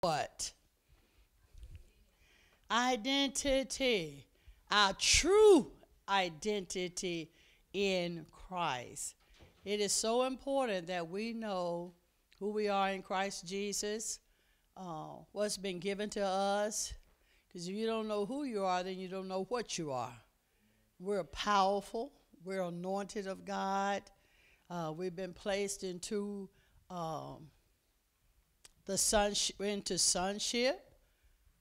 what? Identity. Our true identity in Christ. It is so important that we know who we are in Christ Jesus, uh, what's been given to us. Because if you don't know who you are, then you don't know what you are. We're powerful, we're anointed of God, uh, we've been placed into um, the sonship, into sonship.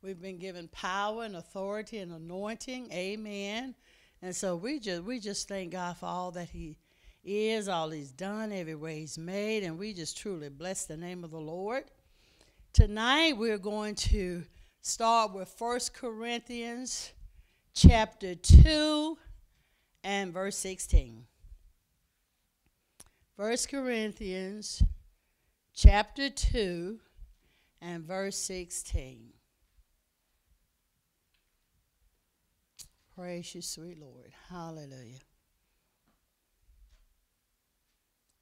We've been given power and authority and anointing. Amen. And so we just we just thank God for all that He is, all He's done, every way He's made, and we just truly bless the name of the Lord. Tonight we're going to start with 1 Corinthians chapter 2 and verse 16. 1 Corinthians chapter 2 and verse 16. Praise you, sweet Lord. Hallelujah.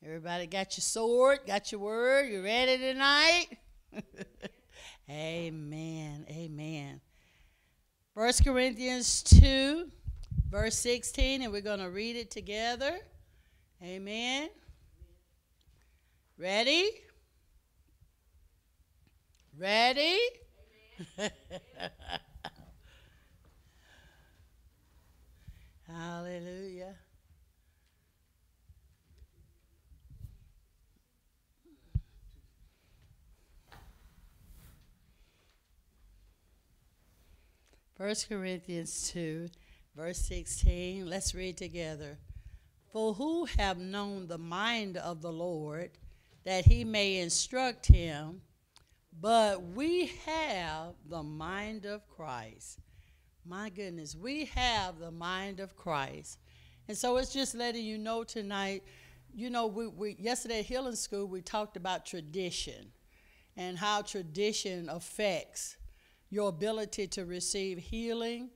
Everybody got your sword, got your word, you ready tonight? amen. Amen. 1 Corinthians 2, verse 16, and we're going to read it together. Amen. Ready? Ready? Hallelujah. First Corinthians 2, verse 16. Let's read together. For who have known the mind of the Lord that he may instruct him? But we have the mind of Christ. My goodness, we have the mind of Christ. And so it's just letting you know tonight, you know, we, we yesterday at Healing School we talked about tradition and how tradition affects your ability to receive healing.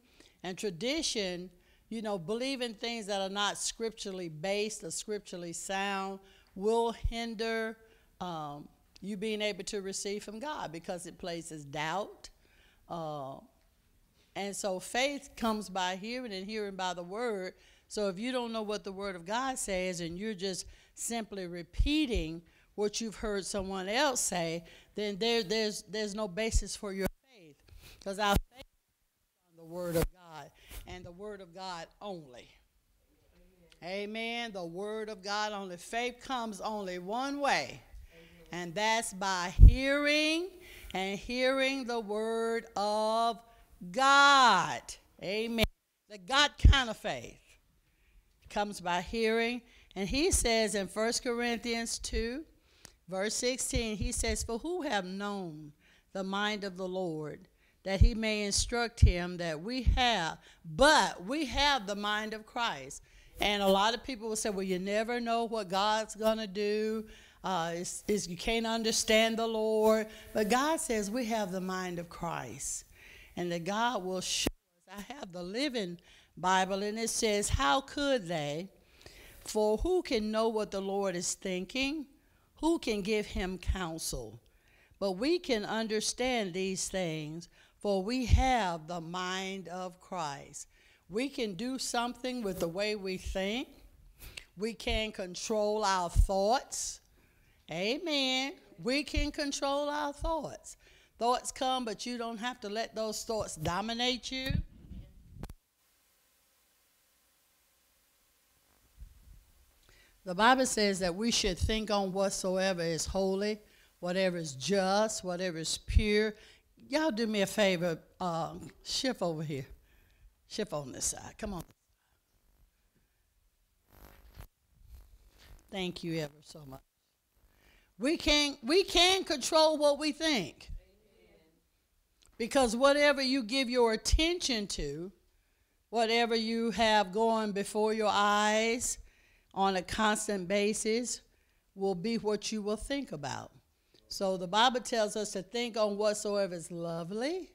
And tradition, you know, believing things that are not scripturally based or scripturally sound will hinder um, you being able to receive from God because it places doubt. Uh, and so faith comes by hearing and hearing by the word. So if you don't know what the word of God says and you're just simply repeating what you've heard someone else say, then there, there's, there's no basis for your faith. Because our faith is on the word of God and the word of God only. Amen. Amen. The word of God only. Faith comes only one way. And that's by hearing and hearing the word of God. Amen. The God kind of faith comes by hearing. And he says in 1 Corinthians 2, verse 16, he says, For who have known the mind of the Lord, that he may instruct him that we have, but we have the mind of Christ. And a lot of people will say, Well, you never know what God's going to do. Uh, you can't understand the Lord. But God says we have the mind of Christ and that God will show us. I have the Living Bible, and it says, How could they? For who can know what the Lord is thinking? Who can give him counsel? But we can understand these things, for we have the mind of Christ. We can do something with the way we think. We can control our thoughts. Amen. We can control our thoughts. Thoughts come, but you don't have to let those thoughts dominate you. The Bible says that we should think on whatsoever is holy, whatever is just, whatever is pure. Y'all do me a favor, uh, shift over here. Shift on this side. Come on. Thank you ever so much. We can we can control what we think. Because whatever you give your attention to, whatever you have going before your eyes on a constant basis, will be what you will think about. So the Bible tells us to think on whatsoever is lovely,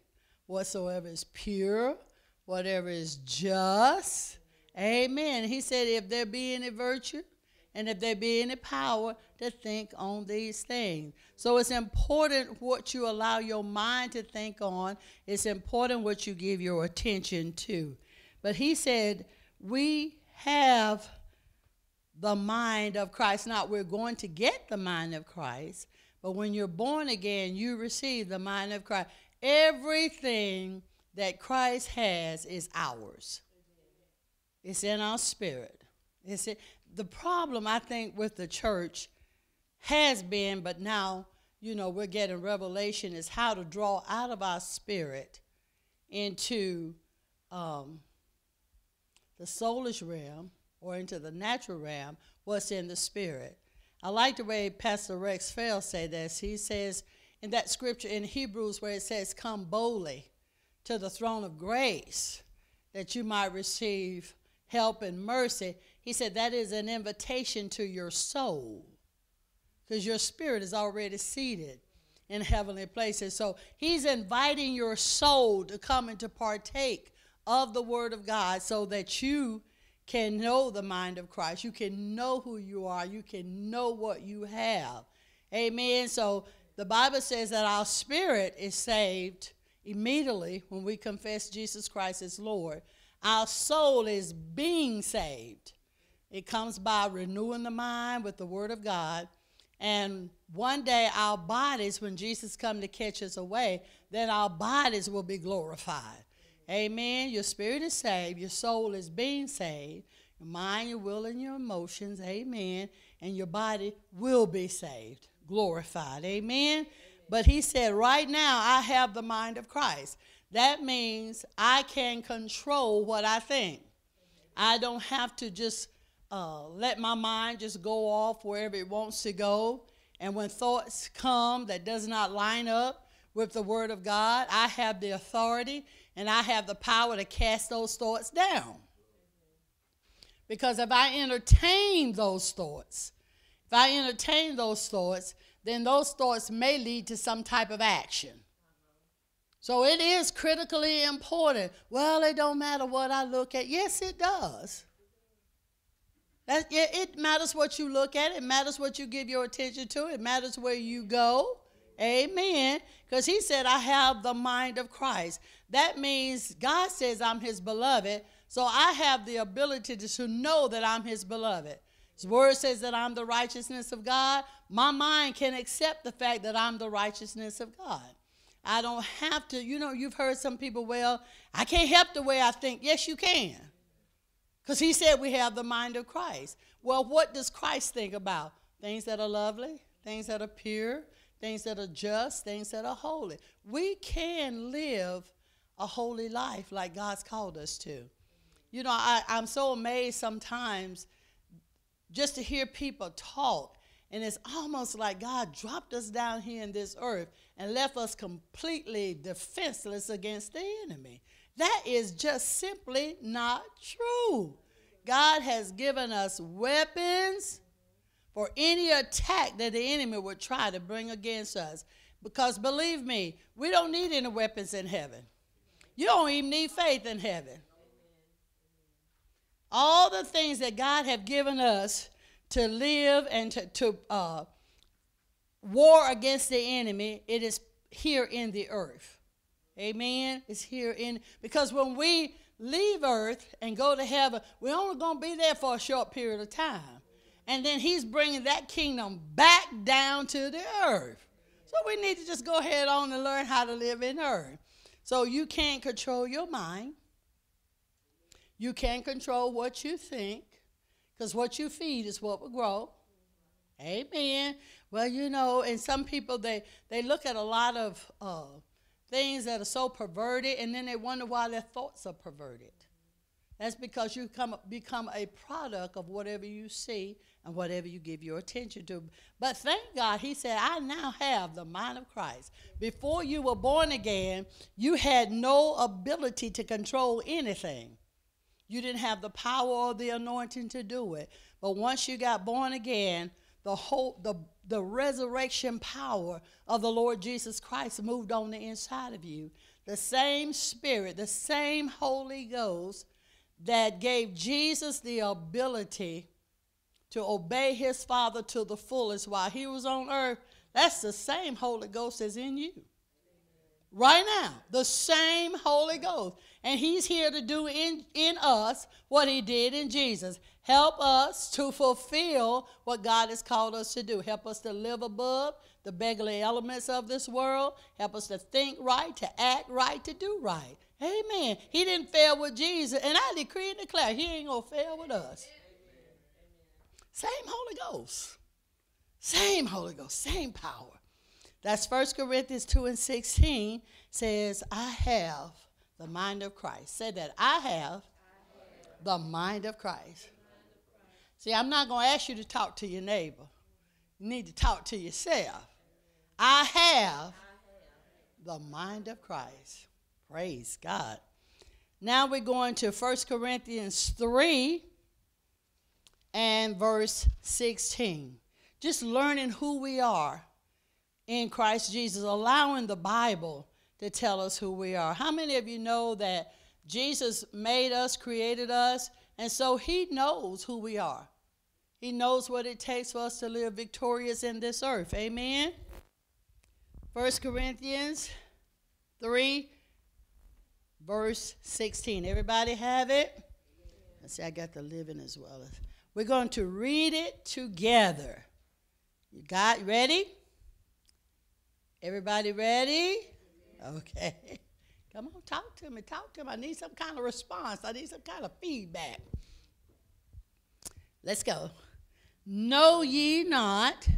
whatsoever is pure, whatever is just. Amen. He said, if there be any virtue, and if there be any power, to think on these things. So it's important what you allow your mind to think on. It's important what you give your attention to. But he said, We have the mind of Christ. Not we're going to get the mind of Christ, but when you're born again, you receive the mind of Christ. Everything that Christ has is ours. It's in our spirit. It's in, the problem I think with the church has been, but now you know we're getting revelation is how to draw out of our spirit into um, the soulish realm or into the natural realm what's in the spirit. I like the way Pastor Rex Fell said this. He says in that scripture in Hebrews where it says, Come boldly to the throne of grace that you might receive help and mercy. He said that is an invitation to your soul because your spirit is already seated in heavenly places. So he's inviting your soul to come and to partake of the word of God so that you can know the mind of Christ. You can know who you are. You can know what you have. Amen. So the Bible says that our spirit is saved immediately when we confess Jesus Christ as Lord. Our soul is being saved. It comes by renewing the mind with the Word of God. And one day our bodies, when Jesus come to catch us away, then our bodies will be glorified. Amen. Your spirit is saved. Your soul is being saved. Your mind, your will, and your emotions. Amen. And your body will be saved, glorified. Amen. But he said, right now, I have the mind of Christ. That means I can control what I think. I don't have to just uh, let my mind just go off wherever it wants to go. And when thoughts come that does not line up with the word of God, I have the authority and I have the power to cast those thoughts down. Because if I entertain those thoughts, if I entertain those thoughts, then those thoughts may lead to some type of action. So it is critically important. Well, it don't matter what I look at. Yes, it does. That, it matters what you look at. It matters what you give your attention to. It matters where you go. Amen. Because he said, I have the mind of Christ. That means God says I'm his beloved. So I have the ability to, to know that I'm his beloved. His word says that I'm the righteousness of God. My mind can accept the fact that I'm the righteousness of God. I don't have to, you know, you've heard some people, well, I can't help the way I think. Yes, you can. Because he said we have the mind of Christ. Well, what does Christ think about? Things that are lovely, things that are pure, things that are just, things that are holy. We can live a holy life like God's called us to. You know, I, I'm so amazed sometimes just to hear people talk. And it's almost like God dropped us down here in this earth and left us completely defenseless against the enemy. That is just simply not true. God has given us weapons for any attack that the enemy would try to bring against us. Because believe me, we don't need any weapons in heaven. You don't even need faith in heaven. All the things that God have given us to live and to, to uh, war against the enemy, it is here in the earth. Amen. It's here in because when we leave earth and go to heaven, we're only going to be there for a short period of time. And then he's bringing that kingdom back down to the earth. So we need to just go ahead on and learn how to live in earth. So you can't control your mind. You can't control what you think because what you feed is what will grow. Amen. Well, you know, and some people they they look at a lot of uh, things that are so perverted, and then they wonder why their thoughts are perverted. That's because you come, become a product of whatever you see and whatever you give your attention to. But thank God, he said, I now have the mind of Christ. Before you were born again, you had no ability to control anything. You didn't have the power or the anointing to do it. But once you got born again, the whole the, the resurrection power of the Lord Jesus Christ moved on the inside of you. The same spirit, the same Holy Ghost that gave Jesus the ability to obey his Father to the fullest while he was on earth, that's the same Holy Ghost as in you. Right now, the same Holy Ghost. And he's here to do in, in us what he did in Jesus. Help us to fulfill what God has called us to do. Help us to live above the beggarly elements of this world. Help us to think right, to act right, to do right. Amen. He didn't fail with Jesus. And I decree and declare he ain't going to fail with us. Same Holy Ghost. Same Holy Ghost. Same power. That's 1 Corinthians 2 and 16 says, I have the mind of Christ. Say that. I have the mind of Christ. See, I'm not going to ask you to talk to your neighbor. You need to talk to yourself. I have the mind of Christ. Praise God. Now we're going to 1 Corinthians 3 and verse 16. Just learning who we are in Christ Jesus, allowing the Bible to tell us who we are. How many of you know that Jesus made us, created us, and so he knows who we are? He knows what it takes for us to live victorious in this earth. Amen. 1 Corinthians 3, verse 16. Everybody have it? Let's see, I got the living as well. We're going to read it together. You got ready? Everybody ready? Okay. Come on, talk to me. Talk to me. I need some kind of response. I need some kind of feedback. Let's go. Know ye not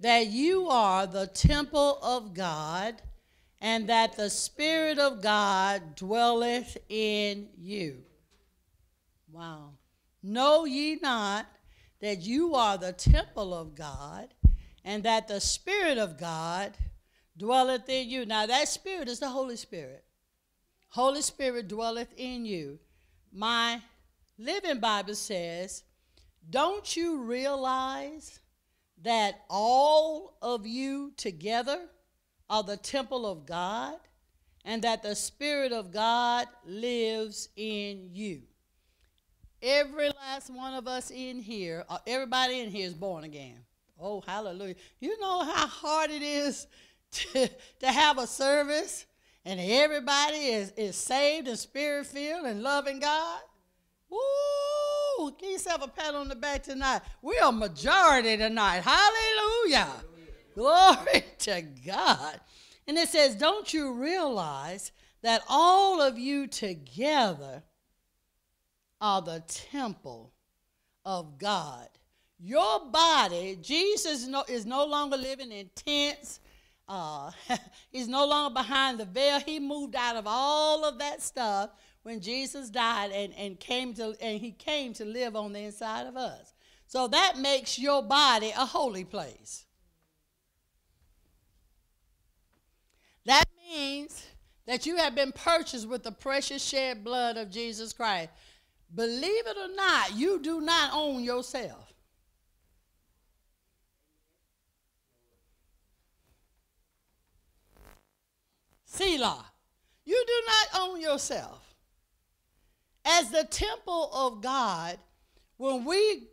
that you are the temple of God, and that the Spirit of God dwelleth in you? Wow. Know ye not that you are the temple of God, and that the Spirit of God dwelleth in you. Now, that Spirit is the Holy Spirit. Holy Spirit dwelleth in you. My Living Bible says, Don't you realize that all of you together are the temple of God and that the Spirit of God lives in you? Every last one of us in here, uh, everybody in here is born again. Oh, hallelujah. You know how hard it is to, to have a service and everybody is, is saved and spirit filled and loving God. Woo! Give yourself a pat on the back tonight. We're a majority tonight. Hallelujah. Glory to God. And it says, Don't you realize that all of you together are the temple of God? Your body, Jesus no, is no longer living in tents uh, he's no longer behind the veil. He moved out of all of that stuff when Jesus died and, and came to and he came to live on the inside of us. So that makes your body a holy place. That means that you have been purchased with the precious shed blood of Jesus Christ. Believe it or not, you do not own yourself. Selah. You do not own yourself. As the temple of God, when we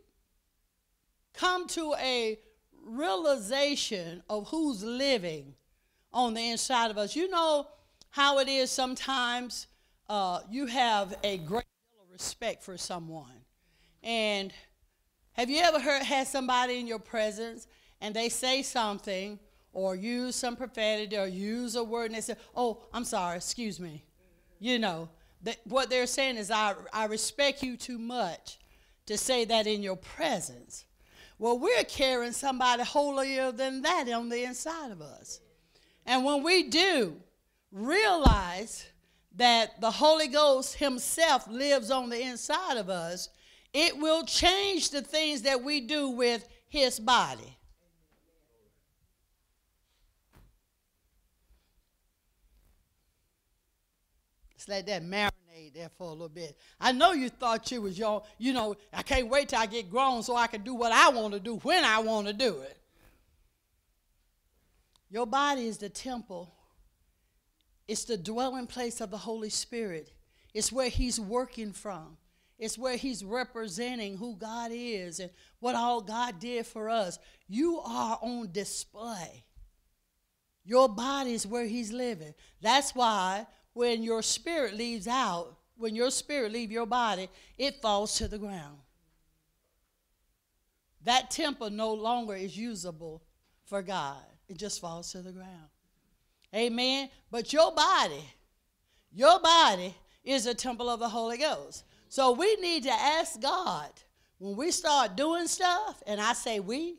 come to a realization of who's living on the inside of us, you know how it is sometimes uh, you have a great deal of respect for someone. And have you ever heard had somebody in your presence and they say something or use some profanity or use a word and they say, oh, I'm sorry, excuse me. You know, that what they're saying is, I, I respect you too much to say that in your presence. Well, we're carrying somebody holier than that on the inside of us. And when we do realize that the Holy Ghost Himself lives on the inside of us, it will change the things that we do with His body. let that marinate there for a little bit. I know you thought you was your, you know, I can't wait till I get grown so I can do what I want to do when I want to do it. Your body is the temple. It's the dwelling place of the Holy Spirit. It's where he's working from. It's where he's representing who God is and what all God did for us. You are on display. Your body is where he's living. That's why when your spirit leaves out, when your spirit leave your body, it falls to the ground. That temple no longer is usable for God. It just falls to the ground. Amen. But your body, your body is a temple of the Holy Ghost. So we need to ask God when we start doing stuff, and I say we,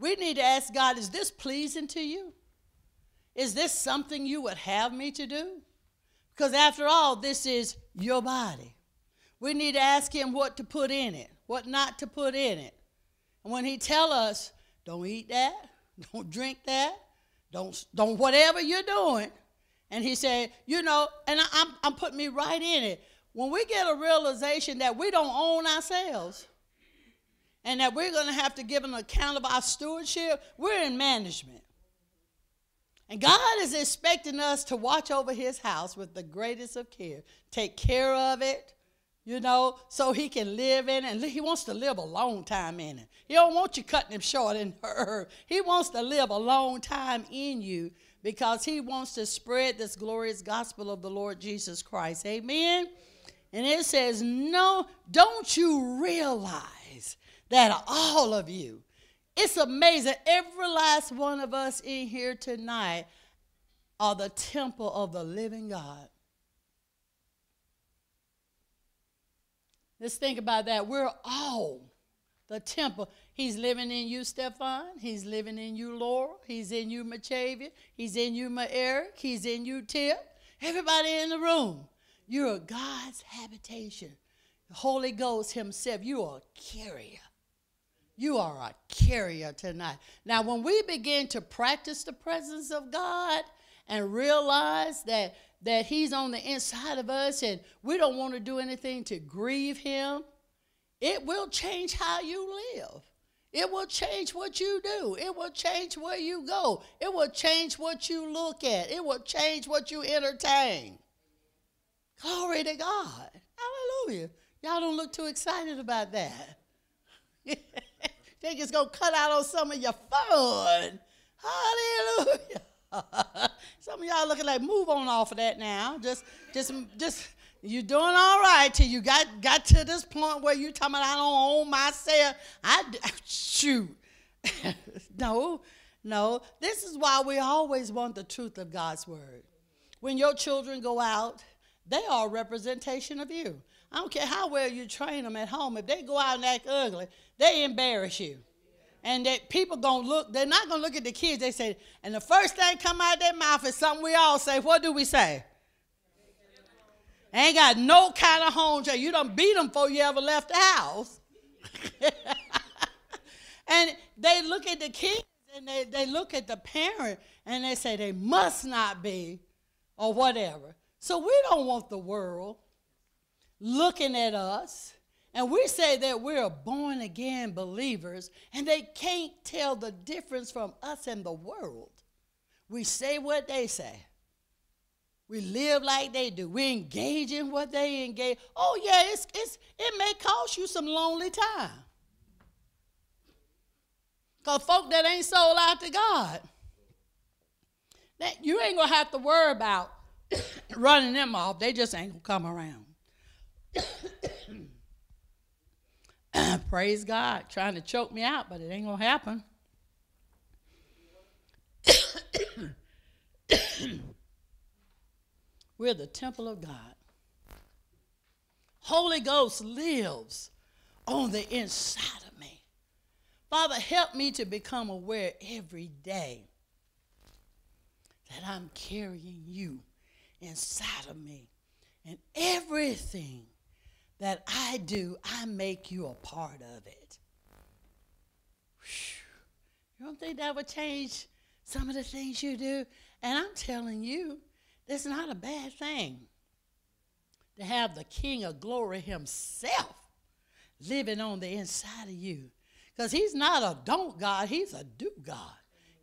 we need to ask God, is this pleasing to you? Is this something you would have me to do? Because after all, this is your body. We need to ask him what to put in it, what not to put in it. And when he tell us, don't eat that, don't drink that, don't, don't whatever you're doing. And he said, you know, and I, I'm, I'm putting me right in it. When we get a realization that we don't own ourselves and that we're going to have to give an account of our stewardship, we're in management. And God is expecting us to watch over his house with the greatest of care, take care of it, you know, so he can live in it. And he wants to live a long time in it. He don't want you cutting him short in her. He wants to live a long time in you because he wants to spread this glorious gospel of the Lord Jesus Christ. Amen. And it says, No, don't you realize that all of you, it's amazing. Every last one of us in here tonight are the temple of the living God. Let's think about that. We're all the temple. He's living in you, Stefan. He's living in you, Laura. He's in you, Machavia. He's in you, Ma Eric. He's in you, Tip. Everybody in the room. You're God's habitation. The Holy Ghost Himself. You are a carrier. You are a carrier tonight. Now, when we begin to practice the presence of God and realize that, that He's on the inside of us and we don't want to do anything to grieve Him, it will change how you live. It will change what you do. It will change where you go. It will change what you look at. It will change what you entertain. Glory to God. Hallelujah. Y'all don't look too excited about that. Think just to cut out on some of your fun. Hallelujah. some of y'all looking like move on off of that now. Just, just, just you're doing all right till you got, got to this point where you're talking about I don't own myself. I shoot. no, no. This is why we always want the truth of God's word. When your children go out, they are a representation of you. I don't care how well you train them at home. If they go out and act ugly, they embarrass you. And that people gonna look, they're not gonna look at the kids. They say, and the first thing come out of their mouth is something we all say. What do we say? Ain't got no kind of home training. You don't beat them before you ever left the house. and they look at the kids and they, they look at the parent and they say they must not be or whatever. So we don't want the world looking at us and we say that we're born again believers and they can't tell the difference from us and the world. We say what they say. We live like they do. We engage in what they engage. Oh yeah, it's, it's it may cost you some lonely time. Cause folk that ain't sold out to God, that you ain't gonna have to worry about running them off. They just ain't gonna come around. Praise God, trying to choke me out, but it ain't gonna happen. We're the temple of God. Holy Ghost lives on the inside of me. Father, help me to become aware every day that I'm carrying you inside of me. And everything that I do, I make you a part of it. Whew. You don't think that would change some of the things you do? And I'm telling you, it's not a bad thing to have the King of glory himself living on the inside of you. Because he's not a don't God, he's a do God.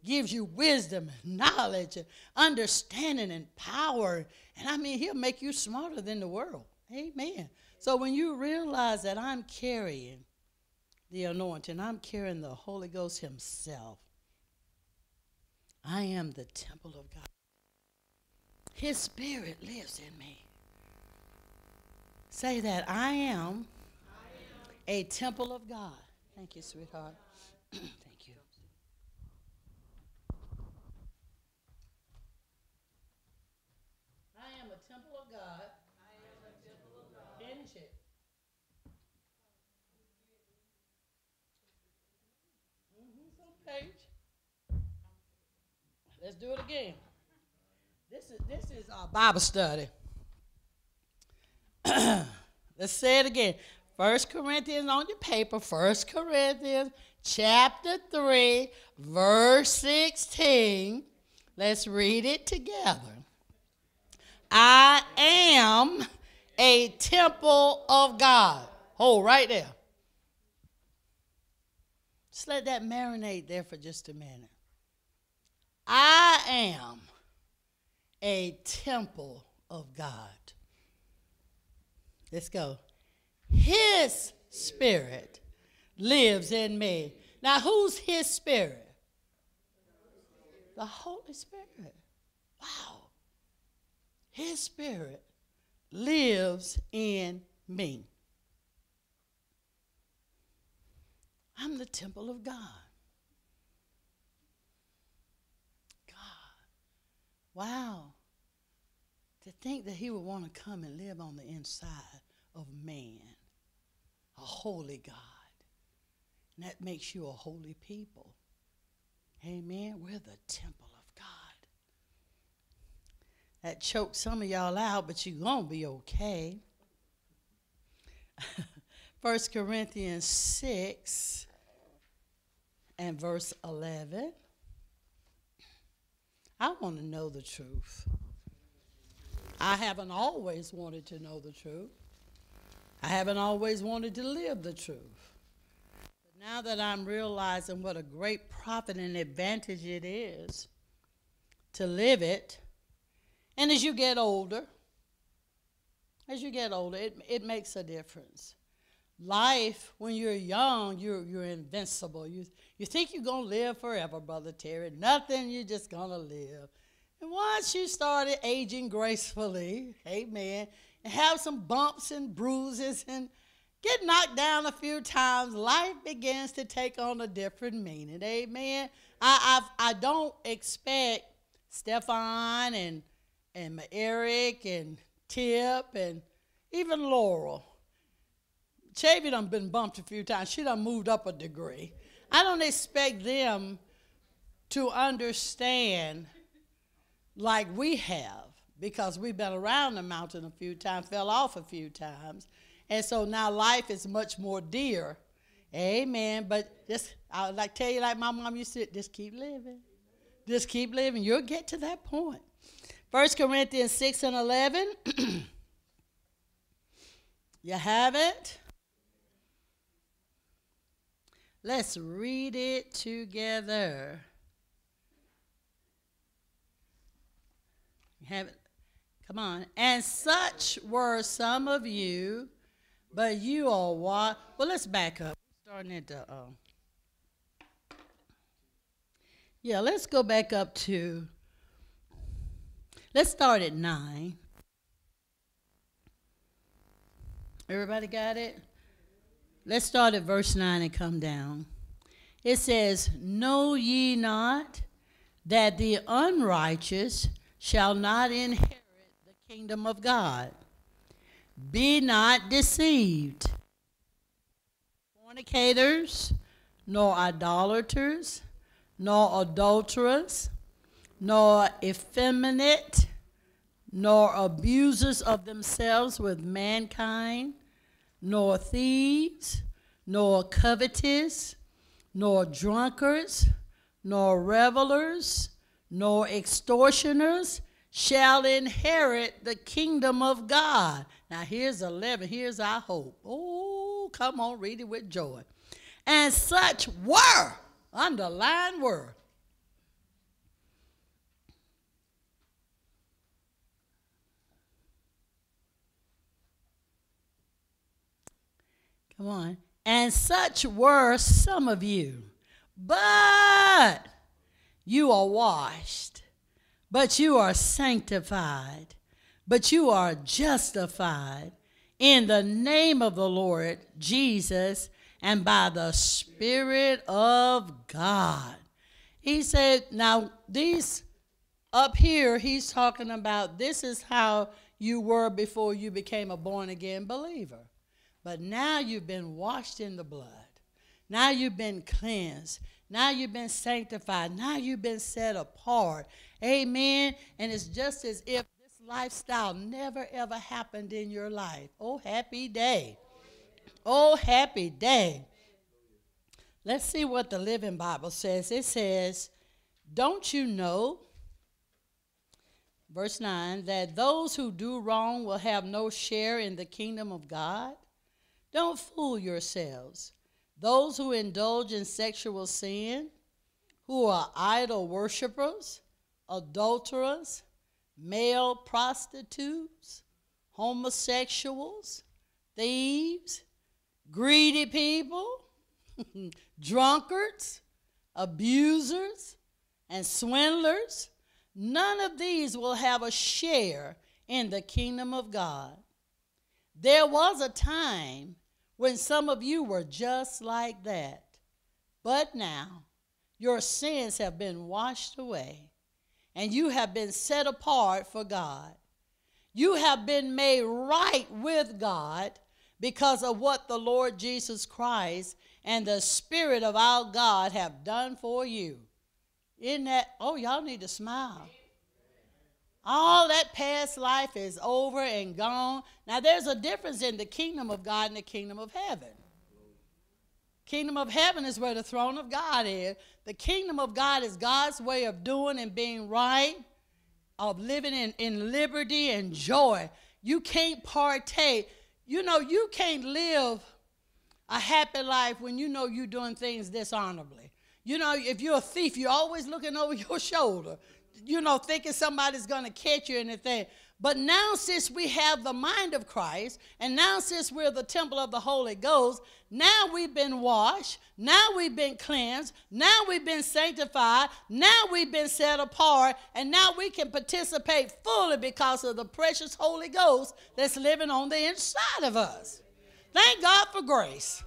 Gives you wisdom, knowledge, understanding, and power. And I mean, he'll make you smarter than the world. Amen. So when you realize that I'm carrying the anointing, I'm carrying the Holy Ghost Himself, I am the temple of God. His Spirit lives in me. Say that I am, I am. a temple of God. Thank you, sweetheart. Thank you. I am a temple of God. I am a temple of God. Finish it. Mm-hmm, page. Let's do it again. This is this is our Bible study. Let's say it again. First Corinthians on your paper, First Corinthians chapter 3, verse 16. Let's read it together. I am a temple of God. Hold right there. Just let that marinate there for just a minute. I am a temple of God. Let's go. His spirit lives in me. Now, who's his spirit? The Holy Spirit. Wow. His spirit lives in me. I'm the temple of God. God. Wow. To think that he would want to come and live on the inside of man, a holy God. And that makes you a holy people. Amen. We're the temple of God. That choked some of y'all out, but you're going to be okay. 1 Corinthians 6 and verse 11. I want to know the truth. I haven't always wanted to know the truth. I haven't always wanted to live the truth. But now that I'm realizing what a great profit and advantage it is to live it, and as you get older, as you get older, it, it makes a difference. Life, when you're young, you're, you're invincible. You, you think you're going to live forever, Brother Terry. Nothing, you're just going to live. And once you started aging gracefully, amen, and have some bumps and bruises and get knocked down a few times, life begins to take on a different meaning. Amen. I I've, I do not expect Stefan and and Eric and Tip and even Laurel. Chavy done been bumped a few times. She done moved up a degree. I don't expect them to understand like we have because we've been around the mountain a few times, fell off a few times. And so now life is much more dear. Amen. But just, I like tell you, like my mom used to, just keep living. Just keep living. You'll get to that point. 1 Corinthians 6 and 11. you have it? Let's read it together. Have it. Come on. And such were some of you, but you are what? Well, let's back up. Starting at the. Uh, yeah, let's go back up to. Let's start at nine. Everybody got it? Let's start at verse 9 and come down. It says, Know ye not that the unrighteous shall not inherit the kingdom of God? Be not deceived. Fornicators, nor idolaters, nor adulterers, nor effeminate, nor abusers of themselves with mankind nor thieves, nor covetous, nor drunkards, nor revelers, nor extortioners shall inherit the kingdom of God. Now here's 11. Here's our hope. Oh, come on, read it with joy. And such were, underline were, Come on. And such were some of you. But you are washed, but you are sanctified, but you are justified in the name of the Lord Jesus and by the Spirit of God. He said, now these up here, he's talking about this is how you were before you became a born again believer. But now you've been washed in the blood. Now you've been cleansed. Now you've been sanctified. Now you've been set apart. Amen. And it's just as if this lifestyle never ever happened in your life. Oh, happy day. Oh, happy day. Let's see what the Living Bible says. It says, Don't you know, verse 9, that those who do wrong will have no share in the kingdom of God? Don't fool yourselves. Those who indulge in sexual sin, who are idol worshippers, adulterers, male prostitutes, homosexuals, thieves, greedy people, drunkards, abusers, and swindlers, none of these will have a share in the kingdom of God. There was a time when some of you were just like that, but now your sins have been washed away and you have been set apart for God. You have been made right with God because of what the Lord Jesus Christ and the Spirit of our God have done for you. In that, oh, y'all need to smile. All that past life is over and gone. Now, there's a difference in the kingdom of God and the kingdom of heaven. Kingdom of heaven is where the throne of God is. The kingdom of God is God's way of doing and being right, of living in, in liberty and joy. You can't partake. You know, you can't live a happy life when you know you're doing things dishonorably. You know, if you're a thief, you're always looking over your shoulder, you know, thinking somebody's going to catch you and anything. But now, since we have the mind of Christ, and now since we're the temple of the Holy Ghost, now we've been washed, now we've been cleansed, now we've been sanctified, now we've been set apart, and now we can participate fully because of the precious Holy Ghost that's living on the inside of us. Thank God for grace.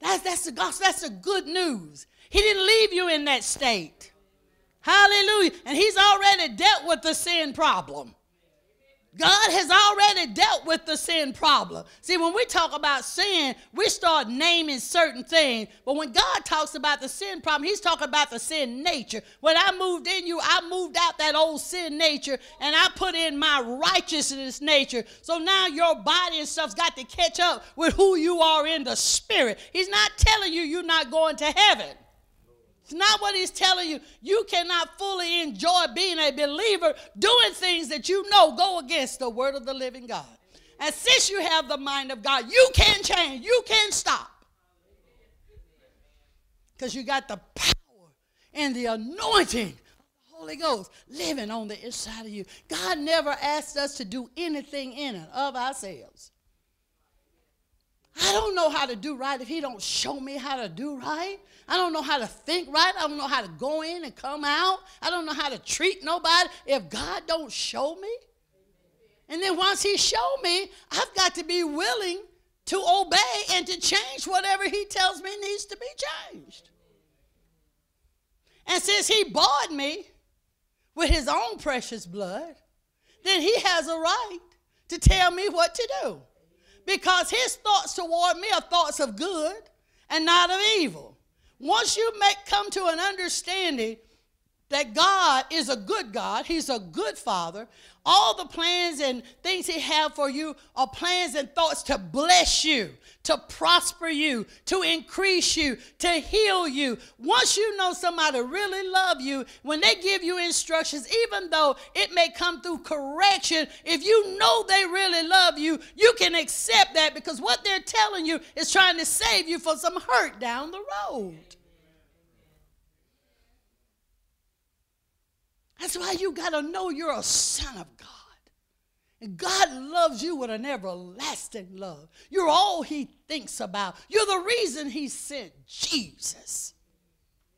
That's, that's the gospel. That's the good news. He didn't leave you in that state. Hallelujah. And he's already dealt with the sin problem. God has already dealt with the sin problem. See, when we talk about sin, we start naming certain things. But when God talks about the sin problem, He's talking about the sin nature. When I moved in you, I moved out that old sin nature and I put in my righteousness nature. So now your body and stuff's got to catch up with who you are in the spirit. He's not telling you you're not going to heaven. It's not what he's telling you. You cannot fully enjoy being a believer doing things that you know go against the word of the living God. And since you have the mind of God, you can change. You can stop. Because you got the power and the anointing of the Holy Ghost living on the inside of you. God never asked us to do anything in and of ourselves. I don't know how to do right if he don't show me how to do right. I don't know how to think right. I don't know how to go in and come out. I don't know how to treat nobody if God don't show me. And then once he showed me, I've got to be willing to obey and to change whatever he tells me needs to be changed. And since he bought me with his own precious blood, then he has a right to tell me what to do because his thoughts toward me are thoughts of good and not of evil. Once you make come to an understanding that God is a good God, He's a good Father. All the plans and things He have for you are plans and thoughts to bless you, to prosper you, to increase you, to heal you. Once you know somebody really love you, when they give you instructions, even though it may come through correction, if you know they really love you, you can accept that because what they're telling you is trying to save you from some hurt down the road. That's why you got to know you're a son of God. God loves you with an everlasting love. You're all He thinks about. You're the reason He sent Jesus.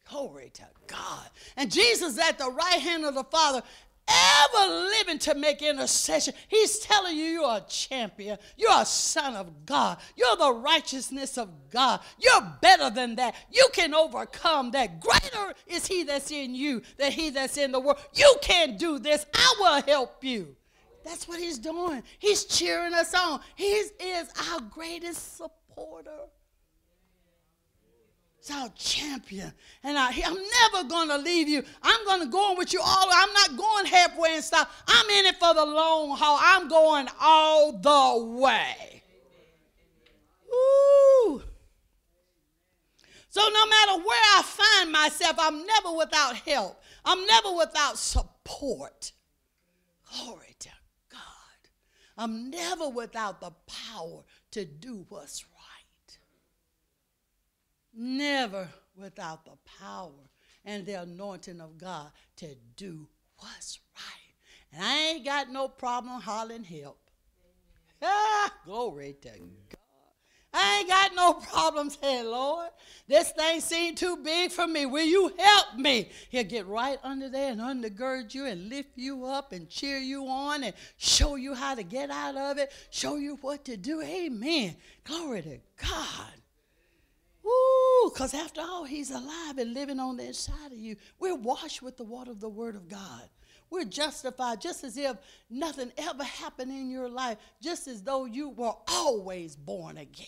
Glory to God. And Jesus at the right hand of the Father, ever living to make intercession. He's telling you you're a champion. You're a son of God. You're the righteousness of God. You're better than that. You can overcome that. Greater is he that's in you than he that's in the world. You can do this. I will help you. That's what he's doing. He's cheering us on. He is our greatest supporter. He's our champion. And I, am never going to leave you. I'm going to go with you all. I'm not going halfway and stop. I'm in it for the long haul. I'm going all the way. Ooh. So no matter where I find myself, I'm never without help. I'm never without support. Glory. I'm never without the power to do what's right never without the power and the anointing of God to do what's right. And I ain't got no problem hollering help. Ah, glory to God. I ain't got no problems saying, Lord, this thing seemed too big for me. Will you help me? He'll get right under there and undergird you and lift you up and cheer you on and show you how to get out of it, show you what to do. Amen. Glory to God. Woo! Because after all, He's alive and living on the inside of you. We're washed with the water of the Word of God. We're justified just as if nothing ever happened in your life, just as though you were always born again.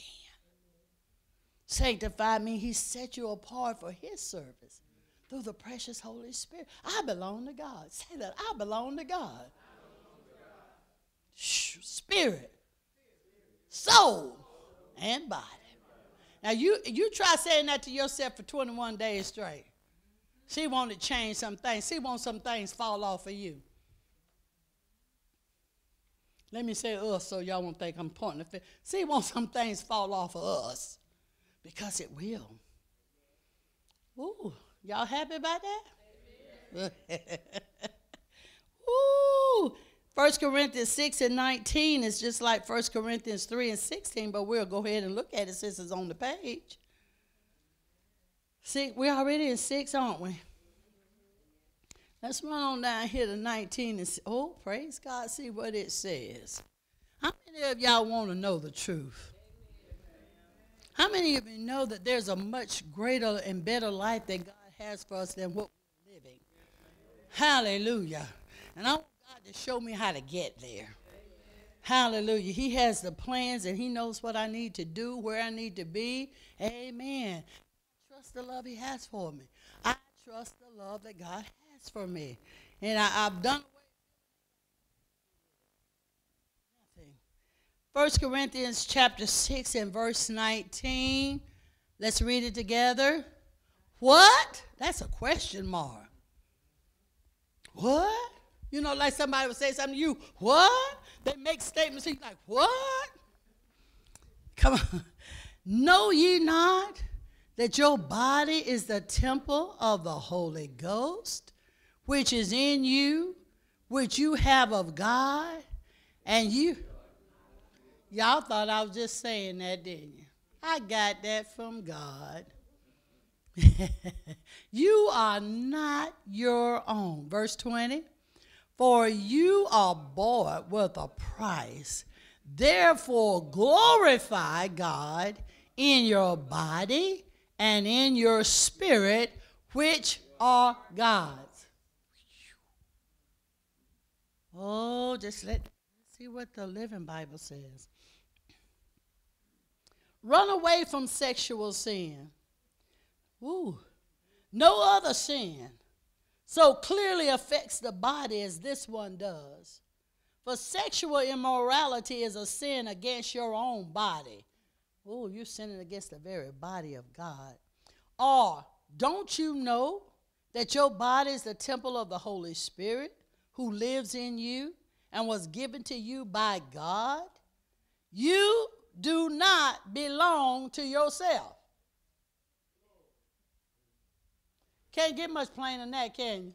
Sanctified means He set you apart for His service through the precious Holy Spirit. I belong to God. Say that. I belong to God. Spirit, soul, and body. Now you you try saying that to yourself for 21 days straight. She wanted to change some things. She wants some things fall off of you. Let me say us so y'all won't think I'm pointing the finger. She wants some things fall off of us because it will. Ooh, y'all happy about that? Ooh, 1 Corinthians 6 and 19 is just like 1 Corinthians 3 and 16, but we'll go ahead and look at it since it's on the page. See, we're already in 6, aren't we? Let's run on down here to 19 and see. Oh, praise God, see what it says. How many of y'all want to know the truth? How many of you know that there's a much greater and better life that God has for us than what we're living? Hallelujah. And I want God to show me how to get there. Hallelujah. He has the plans and He knows what I need to do, where I need to be. Amen. The love He has for me. I trust the love that God has for me. And I, have done nothing. First Corinthians chapter 6 and verse 19. Let's read it together. What? That's a question mark. What? You know, like somebody would say something to you, what? They make statements, you're like, what? Come on. Know ye not that your body is the temple of the Holy Ghost, which is in you, which you have of God, and you. Y'all thought I was just saying that, didn't you? I got that from God. you are not your own. Verse 20. For you are bought with a price. Therefore, glorify God in your body and in your spirit, which are God's. Oh, just let see what the Living Bible says. Run away from sexual sin. Ooh, no other sin so clearly affects the body as this one does. For sexual immorality is a sin against your own body. Oh, you're sinning against the very body of God. Or don't you know that your body is the temple of the Holy Spirit who lives in you and was given to you by God? You do not belong to yourself. Can't get much plainer than that, can you?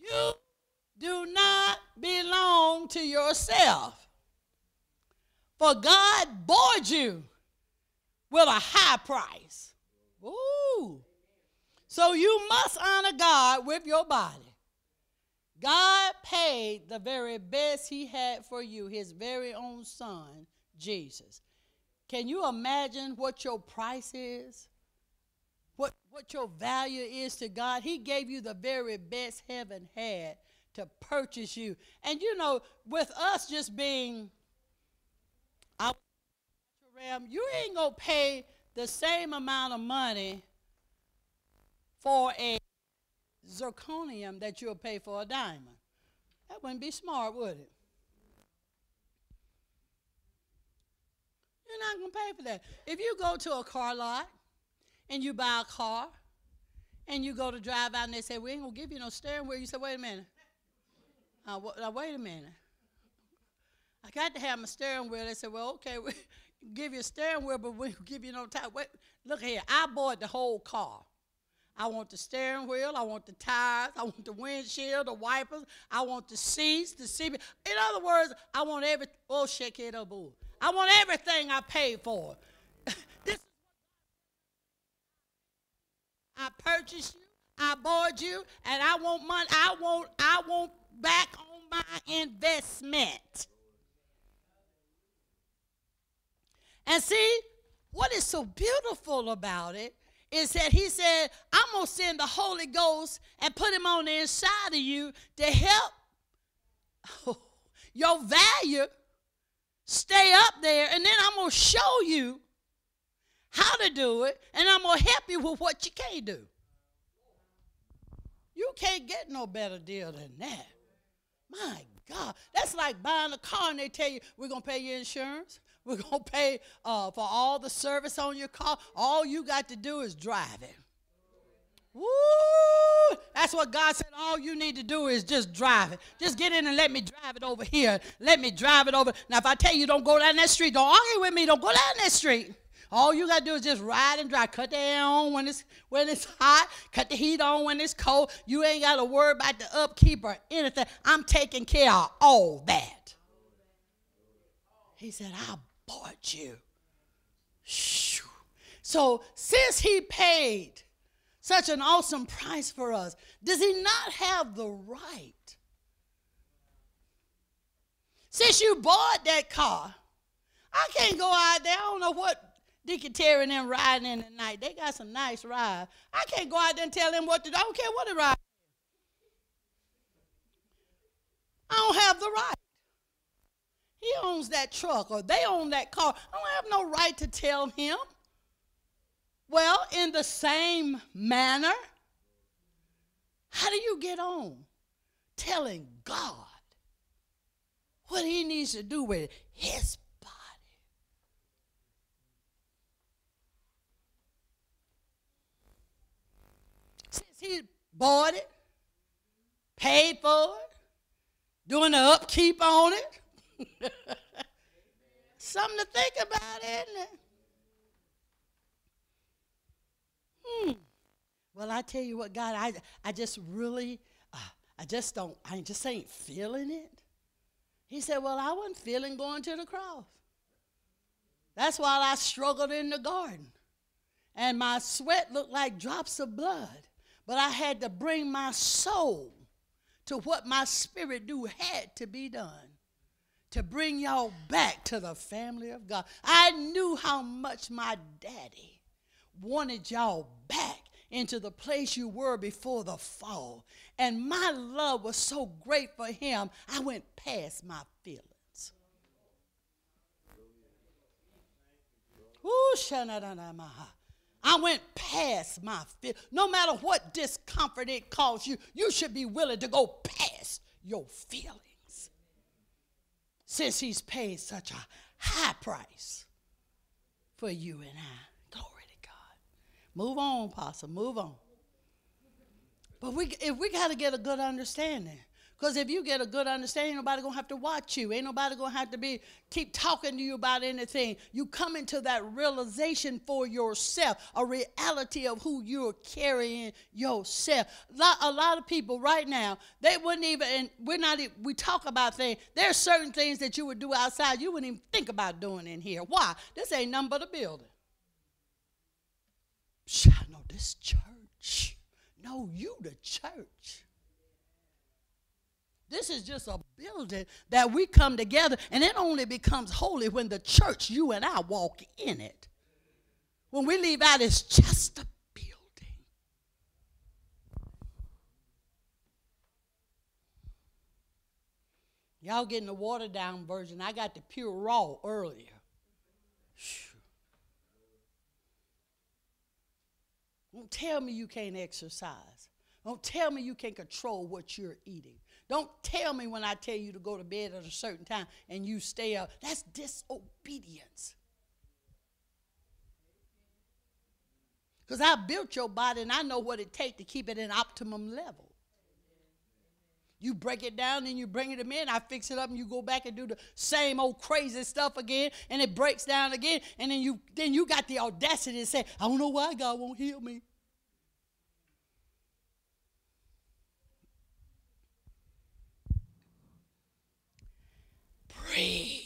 you do not belong belong to yourself. For God bought you with a high price. Ooh. So you must honor God with your body. God paid the very best He had for you, His very own Son, Jesus. Can you imagine what your price is? What, what your value is to God? He gave you the very best heaven had to purchase you. And you know, with us just being out realm, you ain't gonna pay the same amount of money for a zirconium that you'll pay for a diamond. That wouldn't be smart, would it? You're not going to pay for that. If you go to a car lot and you buy a car and you go to drive out and they say, We ain't going to give you no steering wheel, you say, Wait a minute. Uh, w- wait a minute. I got to have my steering wheel. They said, Well, okay, we give you a steering wheel, but we give you no time. Wait, look here. I bought the whole car. I want the steering wheel. I want the tires. I want the windshield, the wipers. I want the seats, the seat. In other words, I want every. Oh, shake it up, boo. I want everything I paid for. this I purchased you. I bought you, and I want money. I want. I want back on my investment. And see, what is so beautiful about it is that he said, I'm going to send the Holy Ghost and put him on the inside of you to help your value stay up there. And then I'm going to show you how to do it. And I'm going to help you with what you can't do. You can't get no better deal than that. My God. That's like buying a car and they tell you, we're going to pay your insurance. We're going to pay uh, for all the service on your car. All you got to do is drive it. Woo! That's what God said. All you need to do is just drive it. Just get in and let me drive it over here. Let me drive it over. Now, if I tell you don't go down that street, don't argue with me. Don't go down that street. All you gotta do is just ride and drive. Cut the air on when it's when it's hot. Cut the heat on when it's cold. You ain't gotta worry about the upkeep or anything. I'm taking care of all that. He said, I bought you. So since he paid such an awesome price for us, does he not have the right? Since you bought that car, I can't go out there. I don't know what Deacon Terry and them riding in the night. They got some nice ride. I can't go out there and tell them what to do. I don't care what they ride. I don't have the right. He owns that truck or they own that car. I don't have no right to tell him. Well, in the same manner, how do you get on telling God what he needs to do with his body? Since he bought it, paid for it, doing the upkeep on it, Something to think about, isn't it? Hmm. Well, I tell you what, God, I, I just really, uh, I just don't, I just ain't feeling it. He said, Well, I wasn't feeling going to the cross. That's why I struggled in the garden. And my sweat looked like drops of blood. But I had to bring my soul to what my spirit knew had to be done to bring y'all back to the family of God. I knew how much my daddy wanted y'all back into the place you were before the fall. And my love was so great for him, I went past my feelings. I went past my fear. No matter what discomfort it caused you, you should be willing to go past your feelings since he's paid such a high price for you and I. Glory to God. Move on, Pastor, Move on. But we, if we got to get a good understanding, Because if you get a good understanding, nobody gonna have to watch you. Ain't nobody gonna have to be keep talking to you about anything. You come into that realization for yourself, a reality of who you're carrying yourself. A lot of people right now, they wouldn't even, and we're not, we talk about things. There are certain things that you would do outside you wouldn't even think about doing in here. Why? This ain't nothing but a building. I know this church. No, you the church. This is just a building that we come together, and it only becomes holy when the church, you and I, walk in it. When we leave out, it's just a building. Y'all getting the watered down version. I got the pure raw earlier. Don't tell me you can't exercise. Don't tell me you can't control what you're eating. Don't tell me when I tell you to go to bed at a certain time and you stay up. That's disobedience. Because I built your body and I know what it takes to keep it in optimum level. You break it down and you bring it to me and I fix it up and you go back and do the same old crazy stuff again and it breaks down again and then you then you got the audacity to say, I don't know why God won't heal me. Breathe.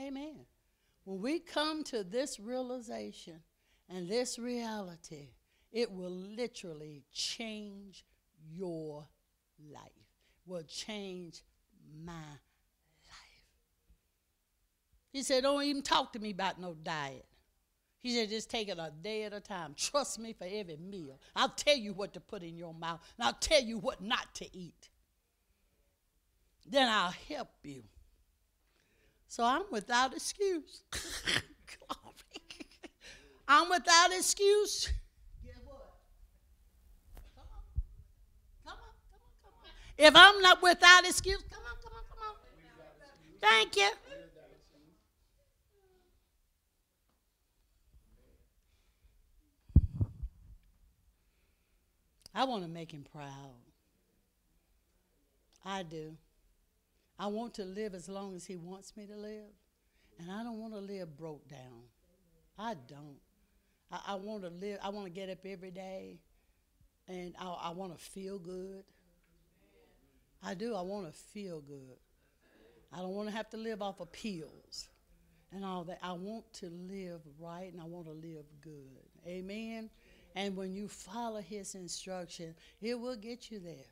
Amen. When we come to this realization and this reality, it will literally change your life, will change my life. He said, Don't even talk to me about no diet. He said, just take it a day at a time. Trust me for every meal. I'll tell you what to put in your mouth, and I'll tell you what not to eat. Then I'll help you. So I'm without excuse. I'm without excuse. Guess what? Come on. Come on, come on, come on. If I'm not without excuse, come on, come on, come on. Thank you. I want to make him proud. I do. I want to live as long as he wants me to live. And I don't want to live broke down. I don't. I, I want to live, I want to get up every day and I, I want to feel good. I do. I want to feel good. I don't want to have to live off of pills and all that. I want to live right and I want to live good. Amen. And when you follow his instruction, it will get you there.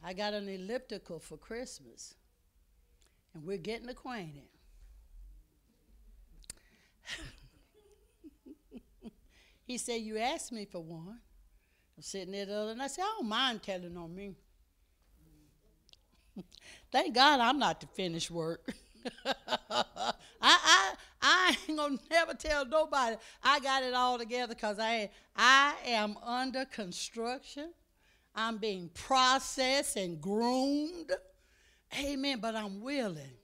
I got an elliptical for Christmas, and we're getting acquainted. he said, You asked me for one. I'm sitting there the other, and I said, I don't mind telling on me. Thank God I'm not the finished work. I, ain't gonna never tell nobody I got it all together because I, I am under construction. I'm being processed and groomed. Amen. But I'm willing.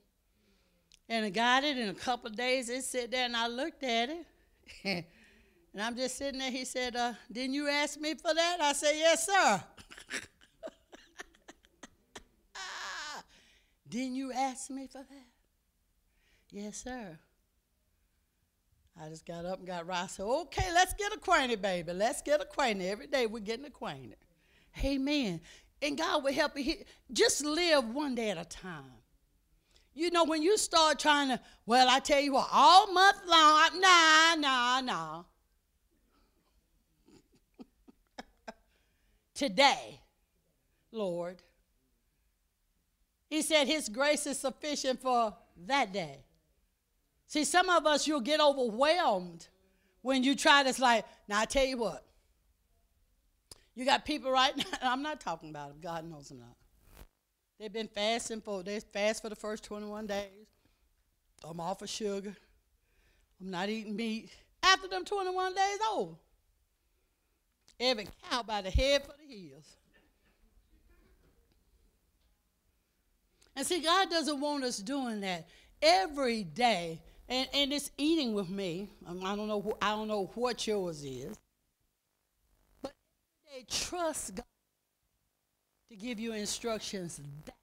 And I got it in a couple days. It sat there and I looked at it. and I'm just sitting there. He said, uh, Didn't you ask me for that? I said, Yes, sir. Didn't you ask me for that? Yes, sir. I just got up and got right. Said, okay, let's get acquainted, baby. Let's get acquainted. Every day we're getting acquainted. Amen. And God will help you. Just live one day at a time. You know, when you start trying to, well, I tell you what, all month long, nah, nah, nah. Today, Lord, He said His grace is sufficient for that day. See, some of us, you'll get overwhelmed when you try this. Like, now I tell you what, you got people right now, I'm not talking about them, God knows I'm not. They've been fasting for, they fast for the first 21 days. I'm off of sugar. I'm not eating meat. After them 21 days old, every cow by the head for the heels. And see, God doesn't want us doing that every day and, and it's eating with me. Um, I don't know. I don't know what yours is. But they trust God to give you instructions. That,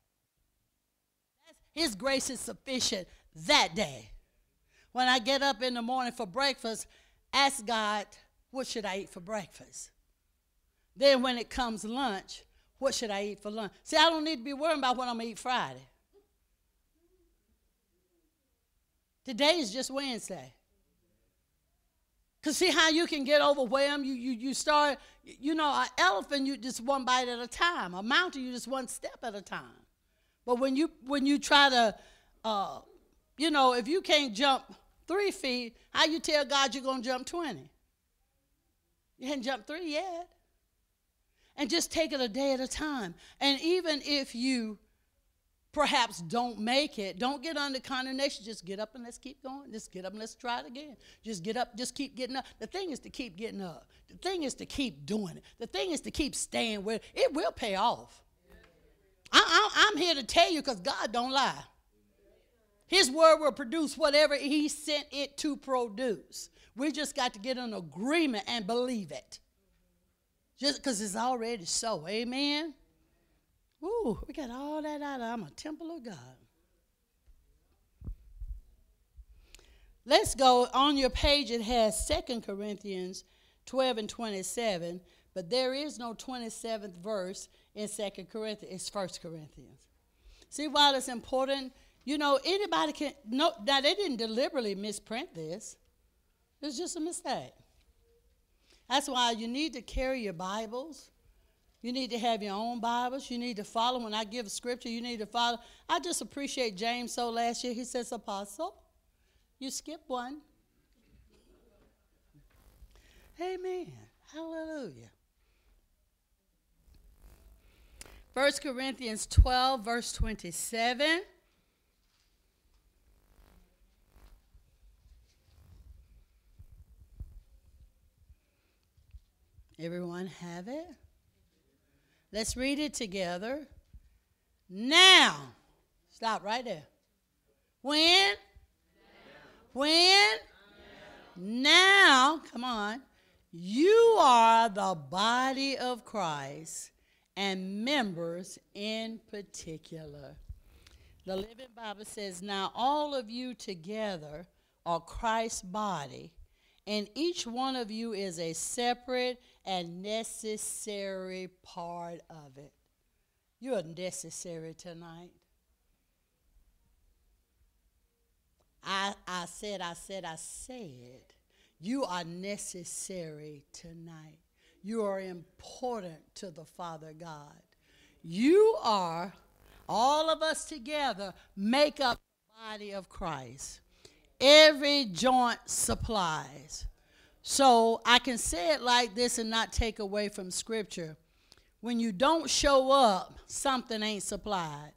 his grace is sufficient that day. When I get up in the morning for breakfast, ask God, what should I eat for breakfast? Then when it comes lunch, what should I eat for lunch? See, I don't need to be worrying about what I'm going to eat Friday. Today is just Wednesday. Because see how you can get overwhelmed? You, you, you start, you know, an elephant, you just one bite at a time. A mountain, you just one step at a time. But when you, when you try to, uh, you know, if you can't jump three feet, how you tell God you're going to jump 20? You hadn't jumped three yet. And just take it a day at a time. And even if you perhaps don't make it, don't get under condemnation. Just get up and let's keep going. Just get up and let's try it again. Just get up, just keep getting up. The thing is to keep getting up. The thing is to keep doing it. The thing is to keep staying it. It will pay off. I, am here to tell you because God don't lie. His word will produce whatever He sent it to produce. We just got to get an agreement and believe it. Just because it's already so. Amen. Ooh, we got all that out. of I'm a temple of God. Let's go on your page. It has Second Corinthians 12 and 27, but there is no 27th verse in Second Corinthians. It's First Corinthians. See why it's important? You know, anybody can. No, now they didn't deliberately misprint this. It's just a mistake. That's why you need to carry your Bibles. You need to have your own Bibles. You need to follow. When I give scripture, you need to follow. I just appreciate James so last year. He says, Apostle, you skip one. Amen. Hallelujah. 1 Corinthians 12, verse 27. Everyone have it? Let's read it together. Now, stop right there. When? When? Now, come on. You are the body of Christ and members in particular. The Living Bible says, Now all of you together are Christ's body, and each one of you is a separate and necessary part of it. You're necessary tonight. I, I said, I said, I said, you are necessary tonight. You are important to the Father God. You are, all of us together, make up the body of Christ. Every joint supplies. So I can say it like this and not take away from Scripture. When you don't show up, something ain't supplied.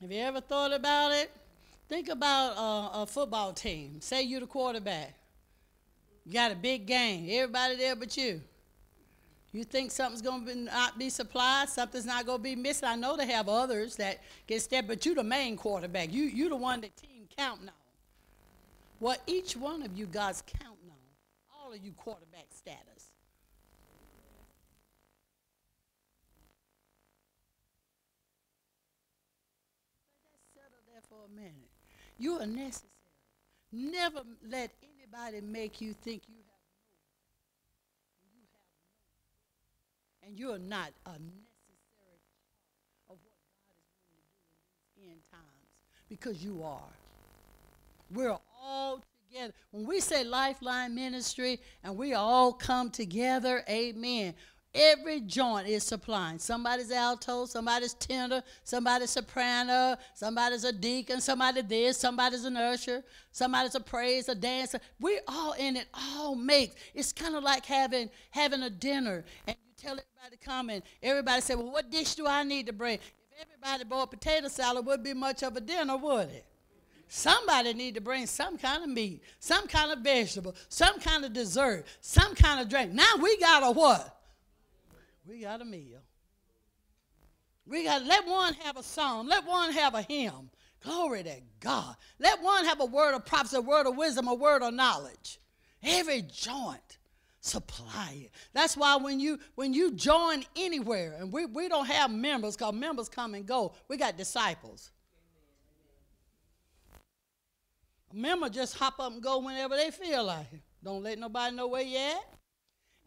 Have you ever thought about it? Think about a football team. Say you're the quarterback. You got a big game. Everybody there but you. You think something's going to not be supplied, something's not going to be missing. I know they have others that get stepped, but you the main quarterback. You you the one that team counting on. Well, each one of you, God's counting on. All of you quarterback status. For a minute. You are necessary. Never let anybody make you think you have more. You have more. And you are not a necessary part of what God is going to do in these end times because you are. We're all together. When we say Lifeline Ministry and we all come together, amen. Every joint is supplying. Somebody's alto, somebody's tenor, somebody's soprano, somebody's a deacon, somebody this, somebody's an usher, somebody's a praise, a dancer. We're all in it, all makes. It's kind of like having having a dinner and you tell everybody to come and everybody say, Well, what dish do I need to bring? If everybody bought potato salad, would be much of a dinner, would it? Somebody need to bring some kind of meat, some kind of vegetable, some kind of dessert, some kind of drink. Now we got a what? We got a meal. We got let one have a song, let one have a hymn. Glory to God. Let one have a word of prophecy, a word of wisdom, a word of knowledge. Every joint supply it. That's why when you when you join anywhere, and we, we don't have members because members come and go, we got disciples. A member just hop up and go whenever they feel like it. Don't let nobody know where you at.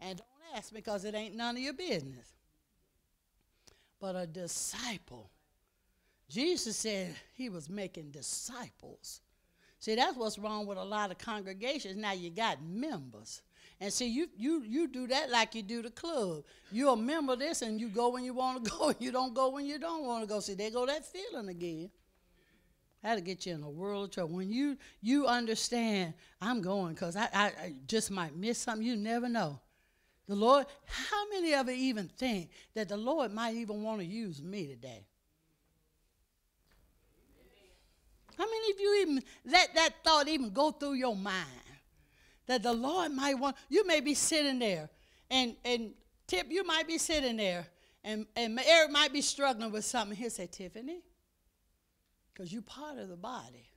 And don't ask because it ain't none of your business. But a disciple, Jesus said he was making disciples. See, that's what's wrong with a lot of congregations. Now you got members. And see, you you you do that like you do the club. You're a member of this and you go when you want to go, you don't go when you don't want to go. See, there go that feeling again. That'll get you in a world of trouble. When you you understand, I'm going because I, I, I just might miss something. You never know. The Lord, how many of you even think that the Lord might even want to use me today? How many of you even let that thought even go through your mind? That the Lord might want, you may be sitting there, and, and Tip, you might be sitting there, and, and Eric might be struggling with something. He'll say, Tiffany, because you're part of the body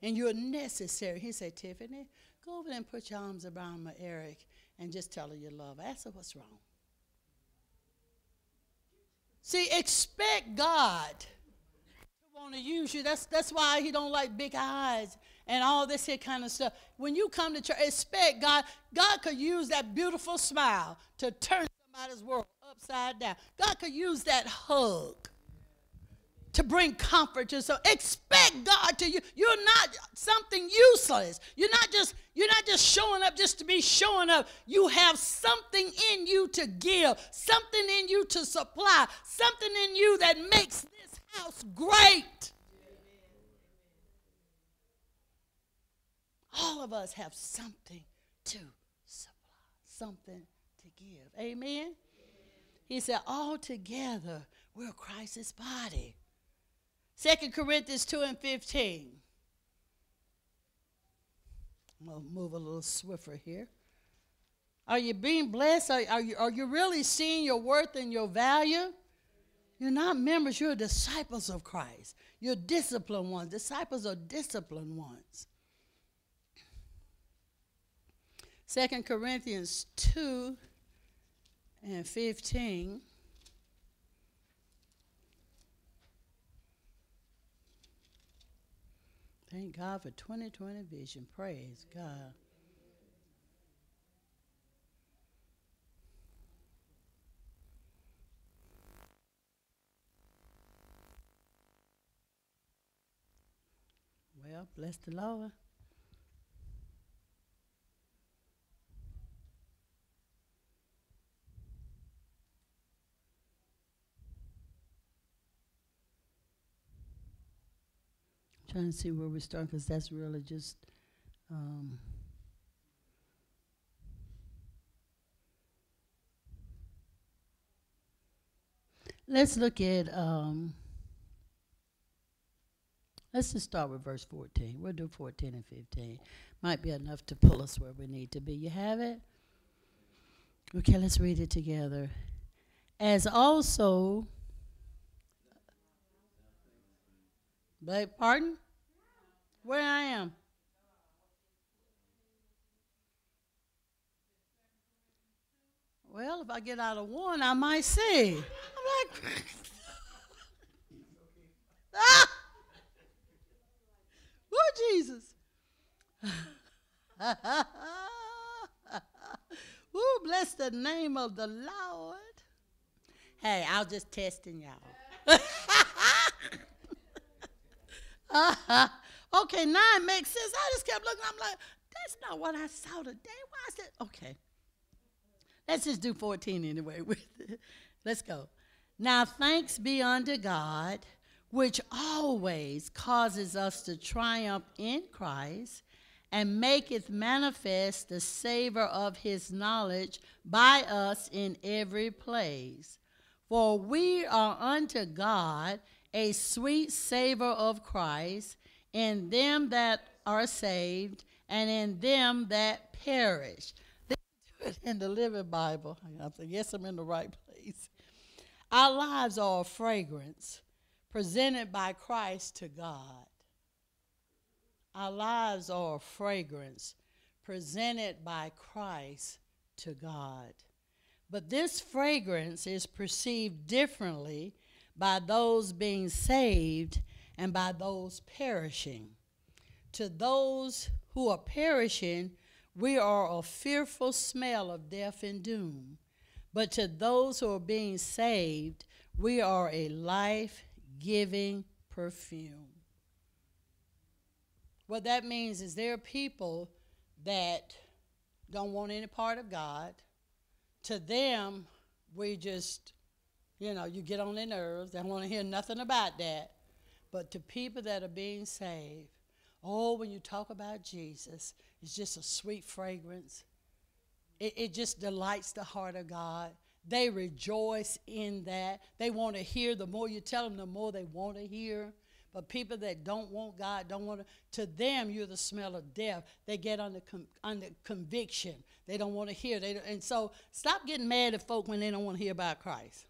and you're necessary. He said, Tiffany, go over there and put your arms around my Eric and just tell her you love her. Ask her what's wrong. See, expect God to want to use you. That's, that's why he don't like big eyes and all this here kind of stuff. When you come to church, expect God. God could use that beautiful smile to turn somebody's world upside down. God could use that hug to bring comfort to. So expect god to you you're not something useless. You're not just you're not just showing up just to be showing up. You have something in you to give something in you to supply something in you that makes this house great. All of us have something to supply something to give. Amen? He said all together we're christ's body Second Corinthians 2 and 15. I'm going to move a little swifter here. Are you being blessed? Are, are, you, are you really seeing your worth and your value? You're not members, you're disciples of Christ. You're disciplined ones. Disciples are disciplined ones. Second Corinthians 2 and 15. Thank God for 2020 vision. Praise God. Well, bless the Lord. Trying to see where we start because that's really just. Um, let's look at. Um, let's just start with verse 14. We'll do 14 and 15. Might be enough to pull us where we need to be. You have it? Okay, let's read it together. As also Beg pardon? Where I am? Well, if I get out of one, I might see. I'm like, ah! Oh, Jesus. Ooh, bless the name of the Lord. Hey, I was just testing y'all. Okay, now it makes sense. I just kept looking. I'm like, that's not what I saw today. Why is it? Okay. Let's just do 14 anyway. With Let's go. Now, thanks be unto God, which always causes us to triumph in Christ and maketh manifest the savor of his knowledge by us in every place. For we are unto God a sweet savor of Christ in them that are saved and in them that perish. They do it in the Living Bible. I guess I'm in the right place. Our lives are a fragrance presented by Christ to God. Our lives are a fragrance presented by Christ to God. But this fragrance is perceived differently by those being saved and by those perishing. To those who are perishing, we are a fearful smell of death and doom. But to those who are being saved, we are a life giving perfume. What that means is there are people that don't want any part of God. To them, we just, you know, you get on their nerves. They don't want to hear nothing about that. But to people that are being saved, oh, when you talk about Jesus, it's just a sweet fragrance. It, it just delights the heart of God. They rejoice in that. They want to hear. The more you tell them, the more they want to hear. But people that don't want God, don't want to, to them, you're the smell of death. They get under, under conviction. They don't want to hear. They and so stop getting mad at folk when they don't want to hear about Christ.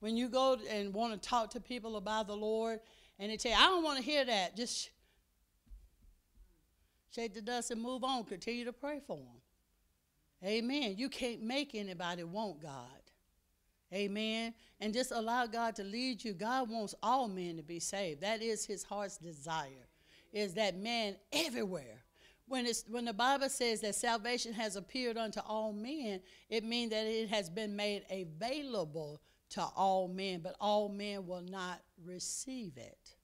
When you go and want to talk to people about the Lord and they you, I don't want to hear that, just shake the dust and move on. Continue to pray for them. Amen. You can't make anybody want God. Amen. And just allow God to lead you. God wants all men to be saved. That is his heart's desire. Is that man everywhere. When it's when the Bible says that salvation has appeared unto all men, it means that it has been made available to all men, but all men will not receive it.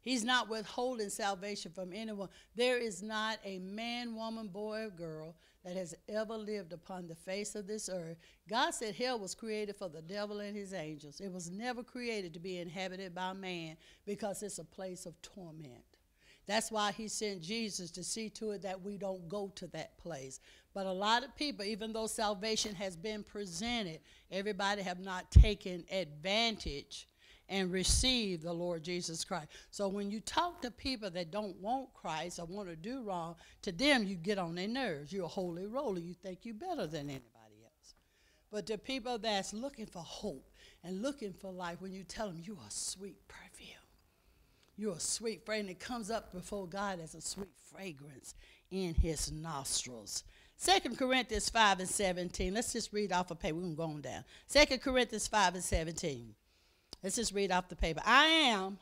He's not withholding salvation from anyone. There is not a man, woman, boy, or girl that has ever lived upon the face of this earth. God said hell was created for the devil and his angels. It was never created to be inhabited by man because it's a place of torment. That's why he sent Jesus to see to it that we don't go to that place. But a lot of people, even though salvation has been presented, everybody have not taken advantage and received the Lord Jesus Christ. So when you talk to people that don't want Christ or want to do wrong, to them you get on their nerves. You're a holy roller. You think you're better than anybody else. But to people that's looking for hope and looking for life, when you tell them you are a sweet perfume, you're a sweet fragrance, it comes up before God as a sweet fragrance in his nostrils. 2 Corinthians 5 and 17. Let's just read off a. We're going to go on down. Second Corinthians 5 and 17. Let's just read off the paper. I am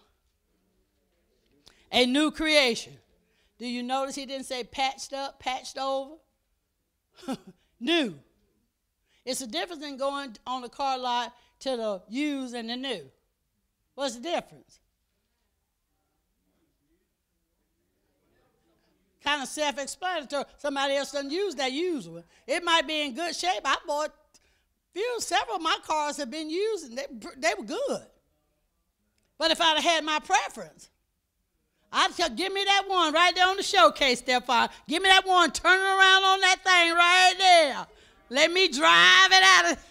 a new creation. Do you notice he didn't say patched up, patched over? new. It's a difference in going on the car lot to the used and the new. What's the difference? Kind of self explanatory. Somebody else doesn't use that one. It might be in good shape. I bought few, several of my cars have been used and they, they were good. But if I'd have had my preference, I'd say, give me that one right there on the showcase, Stepfather. Give me that one, turn around on that thing right there. Let me drive it out of.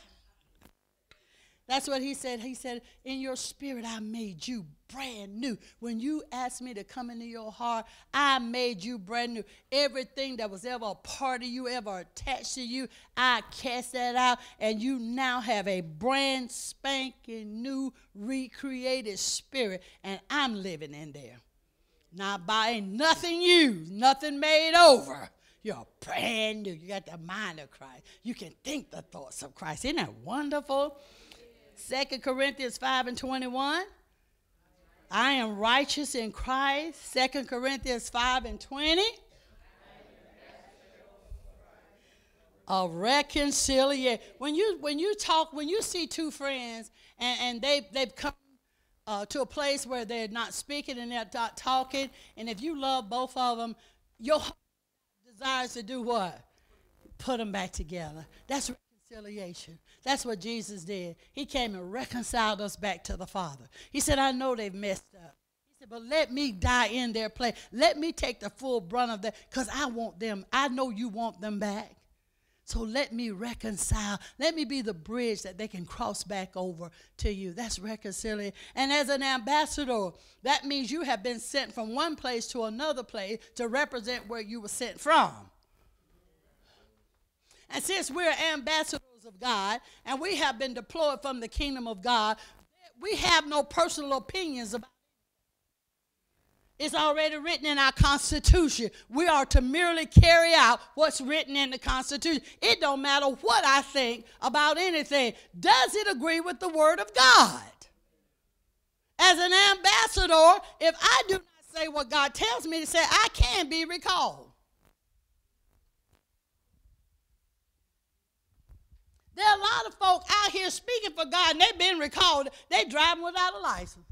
That's what he said. He said, In your spirit, I made you brand new. When you asked me to come into your heart, I made you brand new. Everything that was ever a part of you, ever attached to you, I cast that out, and you now have a brand spanking new, recreated spirit, and I'm living in there. Not by nothing used, nothing made over. You're brand new. You got the mind of Christ. You can think the thoughts of Christ. Isn't that wonderful? Second Corinthians 5 and 21. I am righteous in Christ. Second Corinthians 5 and 20. A reconciliation. When you when you talk, when you see two friends and, and they they've come uh, to a place where they're not speaking and they're not talking, and if you love both of them, your desires to do what? Put them back together. That's reconciliation. That's what Jesus did. He came and reconciled us back to the Father. He said, I know they've messed up. He said, but let me die in their place. Let me take the full brunt of that because I want them. I know you want them back. So let me reconcile. Let me be the bridge that they can cross back over to you. That's reconciliation. And as an ambassador, that means you have been sent from one place to another place to represent where you were sent from. And since we're ambassadors of God and we have been deployed from the kingdom of God, we have no personal opinions about it. It's already written in our Constitution. We are to merely carry out what's written in the Constitution. It don't matter what I think about anything. Does it agree with the Word of God? As an ambassador, if I do not say what God tells me to say, I can be recalled. There are a lot of folk out here speaking for God and they've been recalled. They driving without a license.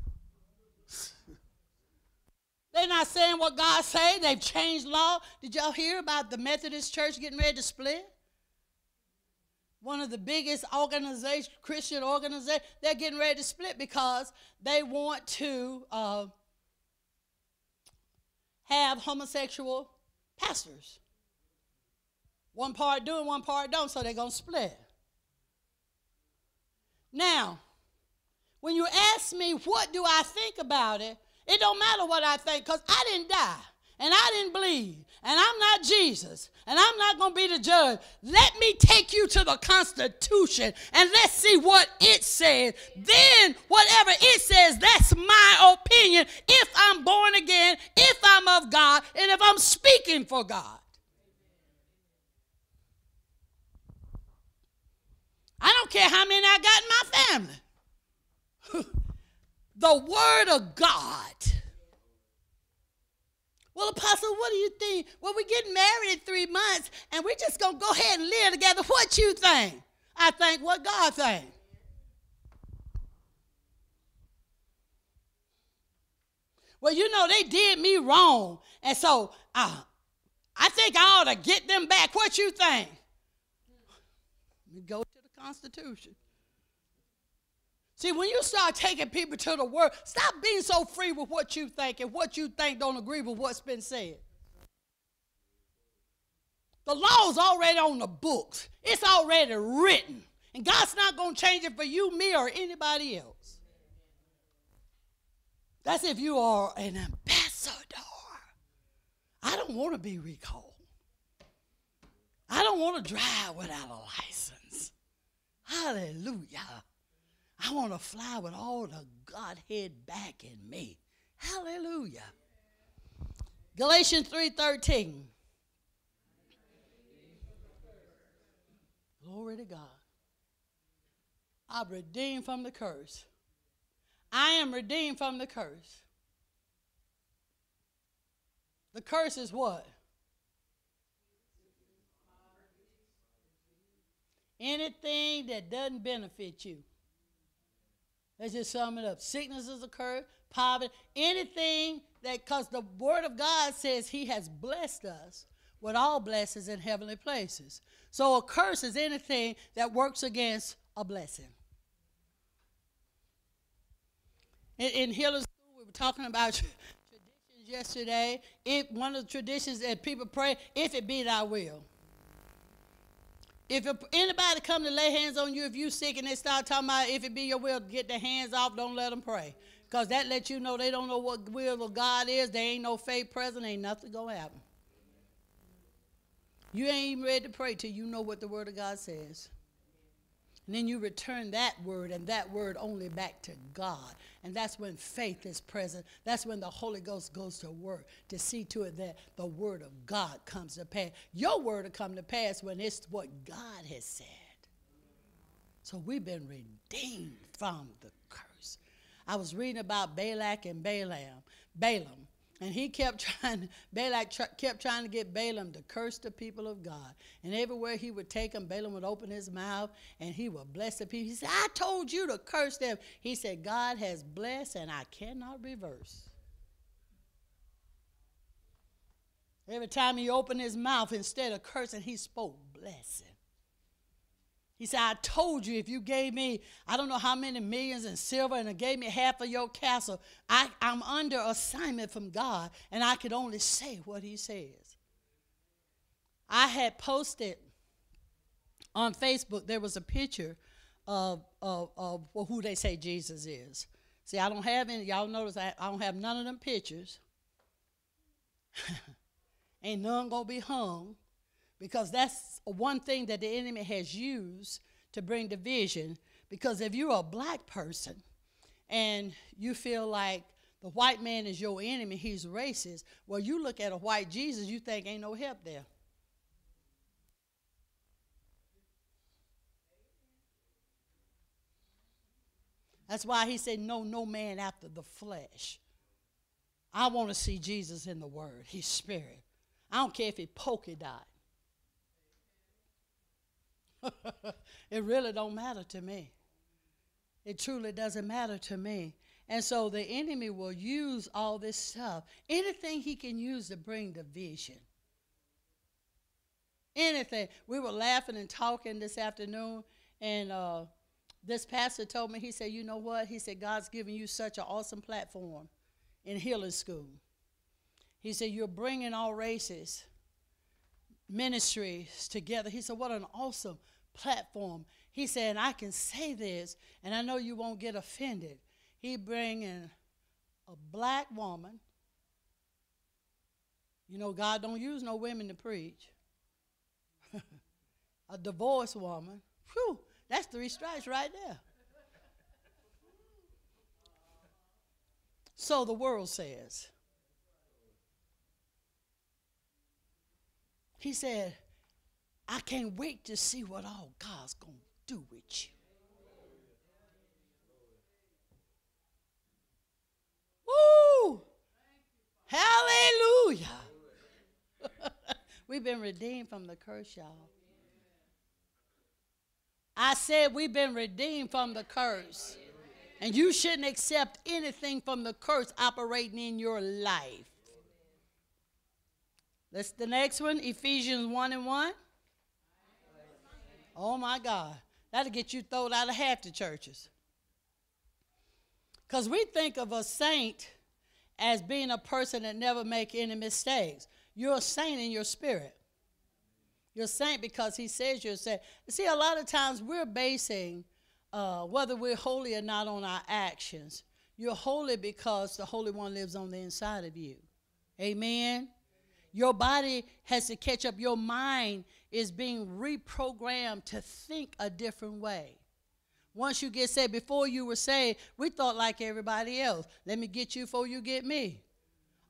They're not saying what God say. They've changed law. Did y'all hear about the Methodist Church getting ready to split? One of the biggest organizations, Christian organizations, they're getting ready to split because they want to uh, have homosexual pastors. One part do and one part don't, so they're going to split. Now, when you ask me what do I think about it, it don't matter what I think because I didn't die and I didn't bleed and I'm not Jesus and I'm not going to be the judge. Let me take you to the Constitution and let's see what it says. Then, whatever it says, that's my opinion if I'm born again, if I'm of God, and if I'm speaking for God. I don't care how many I got in my family. the Word of God. Well, Apostle, what do you think? Well, we're getting married in three months and we're just going to go ahead and live together. What you think? I think what God thinks. Well, you know, they did me wrong. And so uh, I think I ought to get them back. What you think? Go Constitution. See, when you start taking people to the word, stop being so free with what you think and what you think don't agree with what's been said. The law's already on the books. It's already written. And God's not going to change it for you, me, or anybody else. That's if you are an ambassador. I don't want to be recalled. I don't want to drive without a license. Hallelujah. I want to fly with all the Godhead back in me. Hallelujah. Galatians 3:13. Glory to God. I'm redeemed from the curse. I am redeemed from the curse. The curse is what? Anything that doesn't benefit you. Let's just sum it up. Sicknesses occur, poverty, anything that, because the Word of God says He has blessed us with all blessings in heavenly places. So a curse is anything that works against a blessing. In, in School, we were talking about traditions yesterday. If one of the traditions that people pray, if it be thy will. If anybody come to lay hands on you if you sick and they start talking about if it be your will, get their hands off, don't let them pray. Because that lets you know they don't know what will of God is. There ain't no faith present, ain't nothing going to happen. You ain't even ready to pray till you know what the Word of God says. And then you return that word and that word only back to God. And that's when faith is present. That's when the Holy Ghost goes to work to see to it that the word of God comes to pass. Your word will come to pass when it's what God has said. So we've been redeemed from the curse. I was reading about Balak and Balaam. Balaam. And he kept trying, Balak tr- kept trying to get Balaam to curse the people of God. And everywhere he would take them, Balaam would open his mouth and he would bless the people. He said, I told you to curse them. He said, God has blessed and I cannot reverse. Every time he opened his mouth, instead of cursing, he spoke blessing. He said, I told you if you gave me, I don't know how many millions in silver and gave me half of your castle, I, I'm under assignment from God and I could only say what he says. I had posted on Facebook, there was a picture of, of, of well, who they say Jesus is. See, I don't have any, y'all notice I, I don't have none of them pictures. Ain't none gonna be hung because that's one thing that the enemy has used to bring division. Because if you're a black person and you feel like the white man is your enemy, he's racist. Well, you look at a white Jesus, you think ain't no help there. That's why he said, No, no man after the flesh. I want to see Jesus in the Word, His Spirit. I don't care if he polka dot. it really don't matter to me. It truly doesn't matter to me. And so the enemy will use all this stuff, anything he can use to bring division. Anything. We were laughing and talking this afternoon, and uh, this pastor told me, he said, You know what? He said, God's given you such an awesome platform in healing school. He said, You're bringing all races, ministries together. He said, What an awesome platform. He said, I can say this, and I know you won't get offended. He bringing a black woman. You know, God don't use no women to preach. a divorced woman. Whew, that's three strikes right there. So the world says. He said, I can't wait to see what all God's going to do with you. Woo! Hallelujah. we've been redeemed from the curse, y'all. I said we've been redeemed from the curse. And you shouldn't accept anything from the curse operating in your life. That's the next one, Ephesians 1 and 1. Oh my God. That'll get you thrown out of half the churches. Because we think of a saint as being a person that never make any mistakes. You're a saint in your spirit. You're a saint because he says you're a saint. See, a lot of times we're basing uh, whether we're holy or not on our actions. You're holy because the Holy One lives on the inside of you. Amen. Your body has to catch up. Your mind is being reprogrammed to think a different way. Once you get saved, before you were saved, we thought like everybody else. Let me get you before you get me.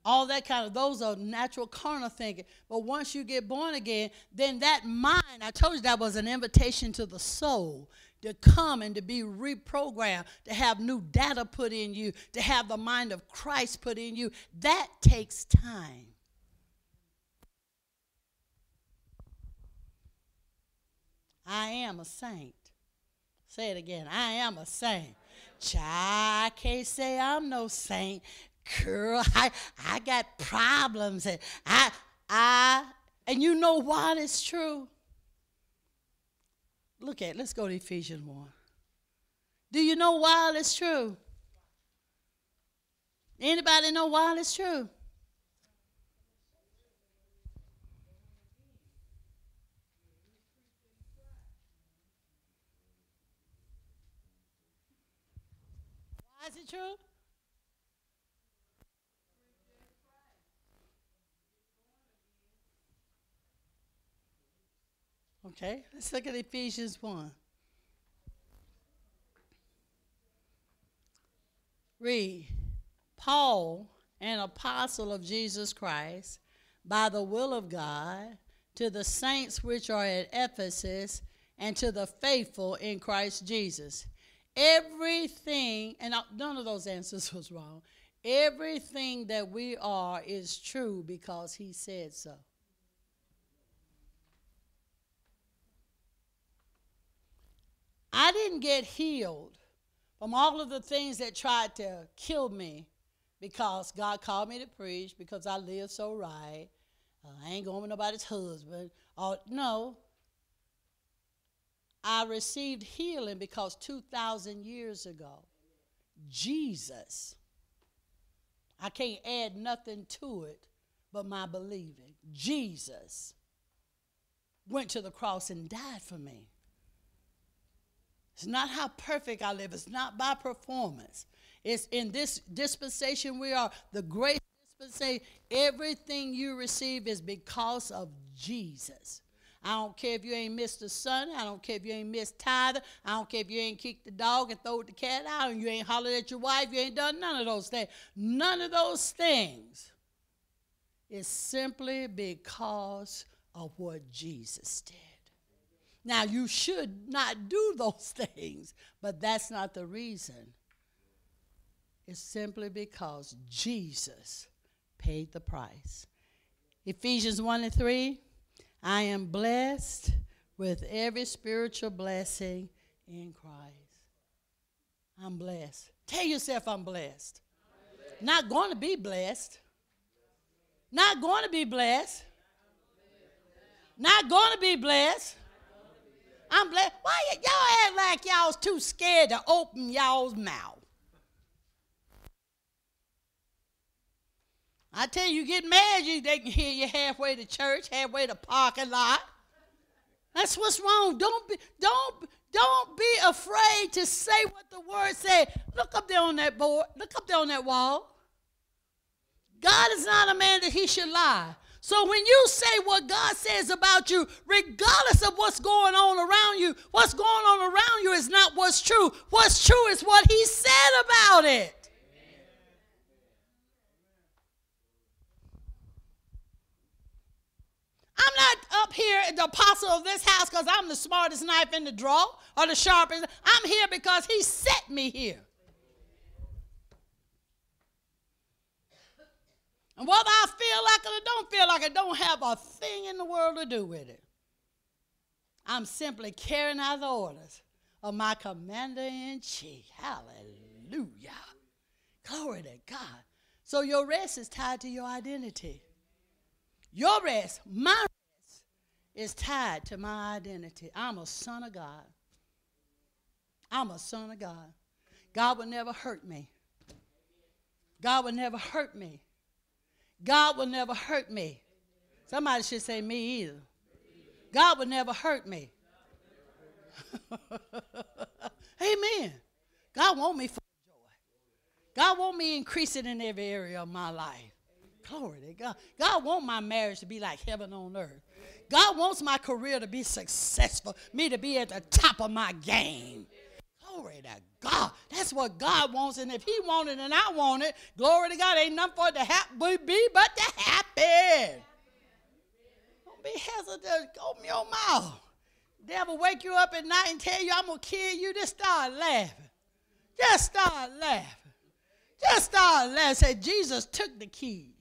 All that kind of, those are natural carnal thinking. But once you get born again, then that mind, I told you that was an invitation to the soul to come and to be reprogrammed, to have new data put in you, to have the mind of Christ put in you. That takes time. I am a saint. Say it again. I am a saint. Child, I can't say I'm no saint. Girl, I, I got problems. And I, I, and you know why it's true? Look at, let's go to Ephesians 1. Do you know why it's true? Anybody know why it's true? Why is it true? Okay, let's look at Ephesians 1. Read Paul, an apostle of Jesus Christ, by the will of God, to the saints which are at Ephesus, and to the faithful in Christ Jesus. Everything, and none of those answers was wrong. Everything that we are is true because he said so. I didn't get healed from all of the things that tried to kill me because God called me to preach, because I live so right. Uh, I ain't going with nobody's husband. Uh, no. I received healing because 2,000 years ago, Jesus, I can't add nothing to it but my believing. Jesus went to the cross and died for me. It's not how perfect I live. It's not by performance. It's in this dispensation we are, the grace dispensation. Everything you receive is because of Jesus. I don't care if you ain't missed the sun. I don't care if you ain't missed tithe. I don't care if you ain't kicked the dog and throw the cat out and you ain't hollered at your wife. You ain't done none of those things. None of those things is simply because of what Jesus did. Now, you should not do those things, but that's not the reason. It's simply because Jesus paid the price. Ephesians 1 and 3 I am blessed with every spiritual blessing in Christ. I'm blessed. Tell yourself I'm blessed. I'm blessed. Not going to be blessed. Not going to be blessed. Not going to be blessed. I'm blessed. Why y'all act like y'all's too scared to open y'all's mouth? I tell you, you get mad, you they can hear you halfway to church, halfway to parking lot. That's what's wrong. Don't be, don't, don't be afraid to say what the word said. Look up there on that board. Look up there on that wall. God is not a man that he should lie. So when you say what God says about you, regardless of what's going on around you, what's going on around you is not what's true. What's true is what he said about it. I'm not up here the apostle of this house because I'm the smartest knife in the drawer or the sharpest. I'm here because he set me here. And whether I feel like it or don't feel like it, don't have a thing in the world to do with it. I'm simply carrying out the orders of my commander in chief. Hallelujah. Glory to God. So your rest is tied to your identity. Your rest, my rest, is tied to my identity. I'm a son of God. I'm a son of God. God will never hurt me. God will never hurt me. God will never hurt me. Somebody should say, Me either. God will never hurt me. Amen. God want me for joy. God want me increasing in every area of my life. Glory to God. God wants my marriage to be like heaven on earth. God wants my career to be successful, me to be at the top of my game. Glory to God. That's what God wants. And if He wants it and I want it, glory to God, ain't nothing for it to happen, be but to happen. Don't be hesitant. Open your mouth. Devil wake you up at night and tell you I'm gonna kill you. Just start laughing. Just start laughing. Just start laughing. Say Jesus took the keys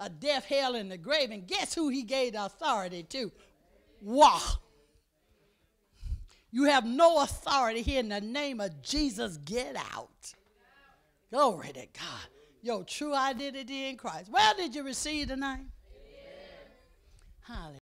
of death, hell, and the grave, and guess who he gave authority to? Wah. You have no authority here in the name of Jesus. Get out. Glory to God. Your true identity in Christ. Well, did you receive tonight? Hallelujah.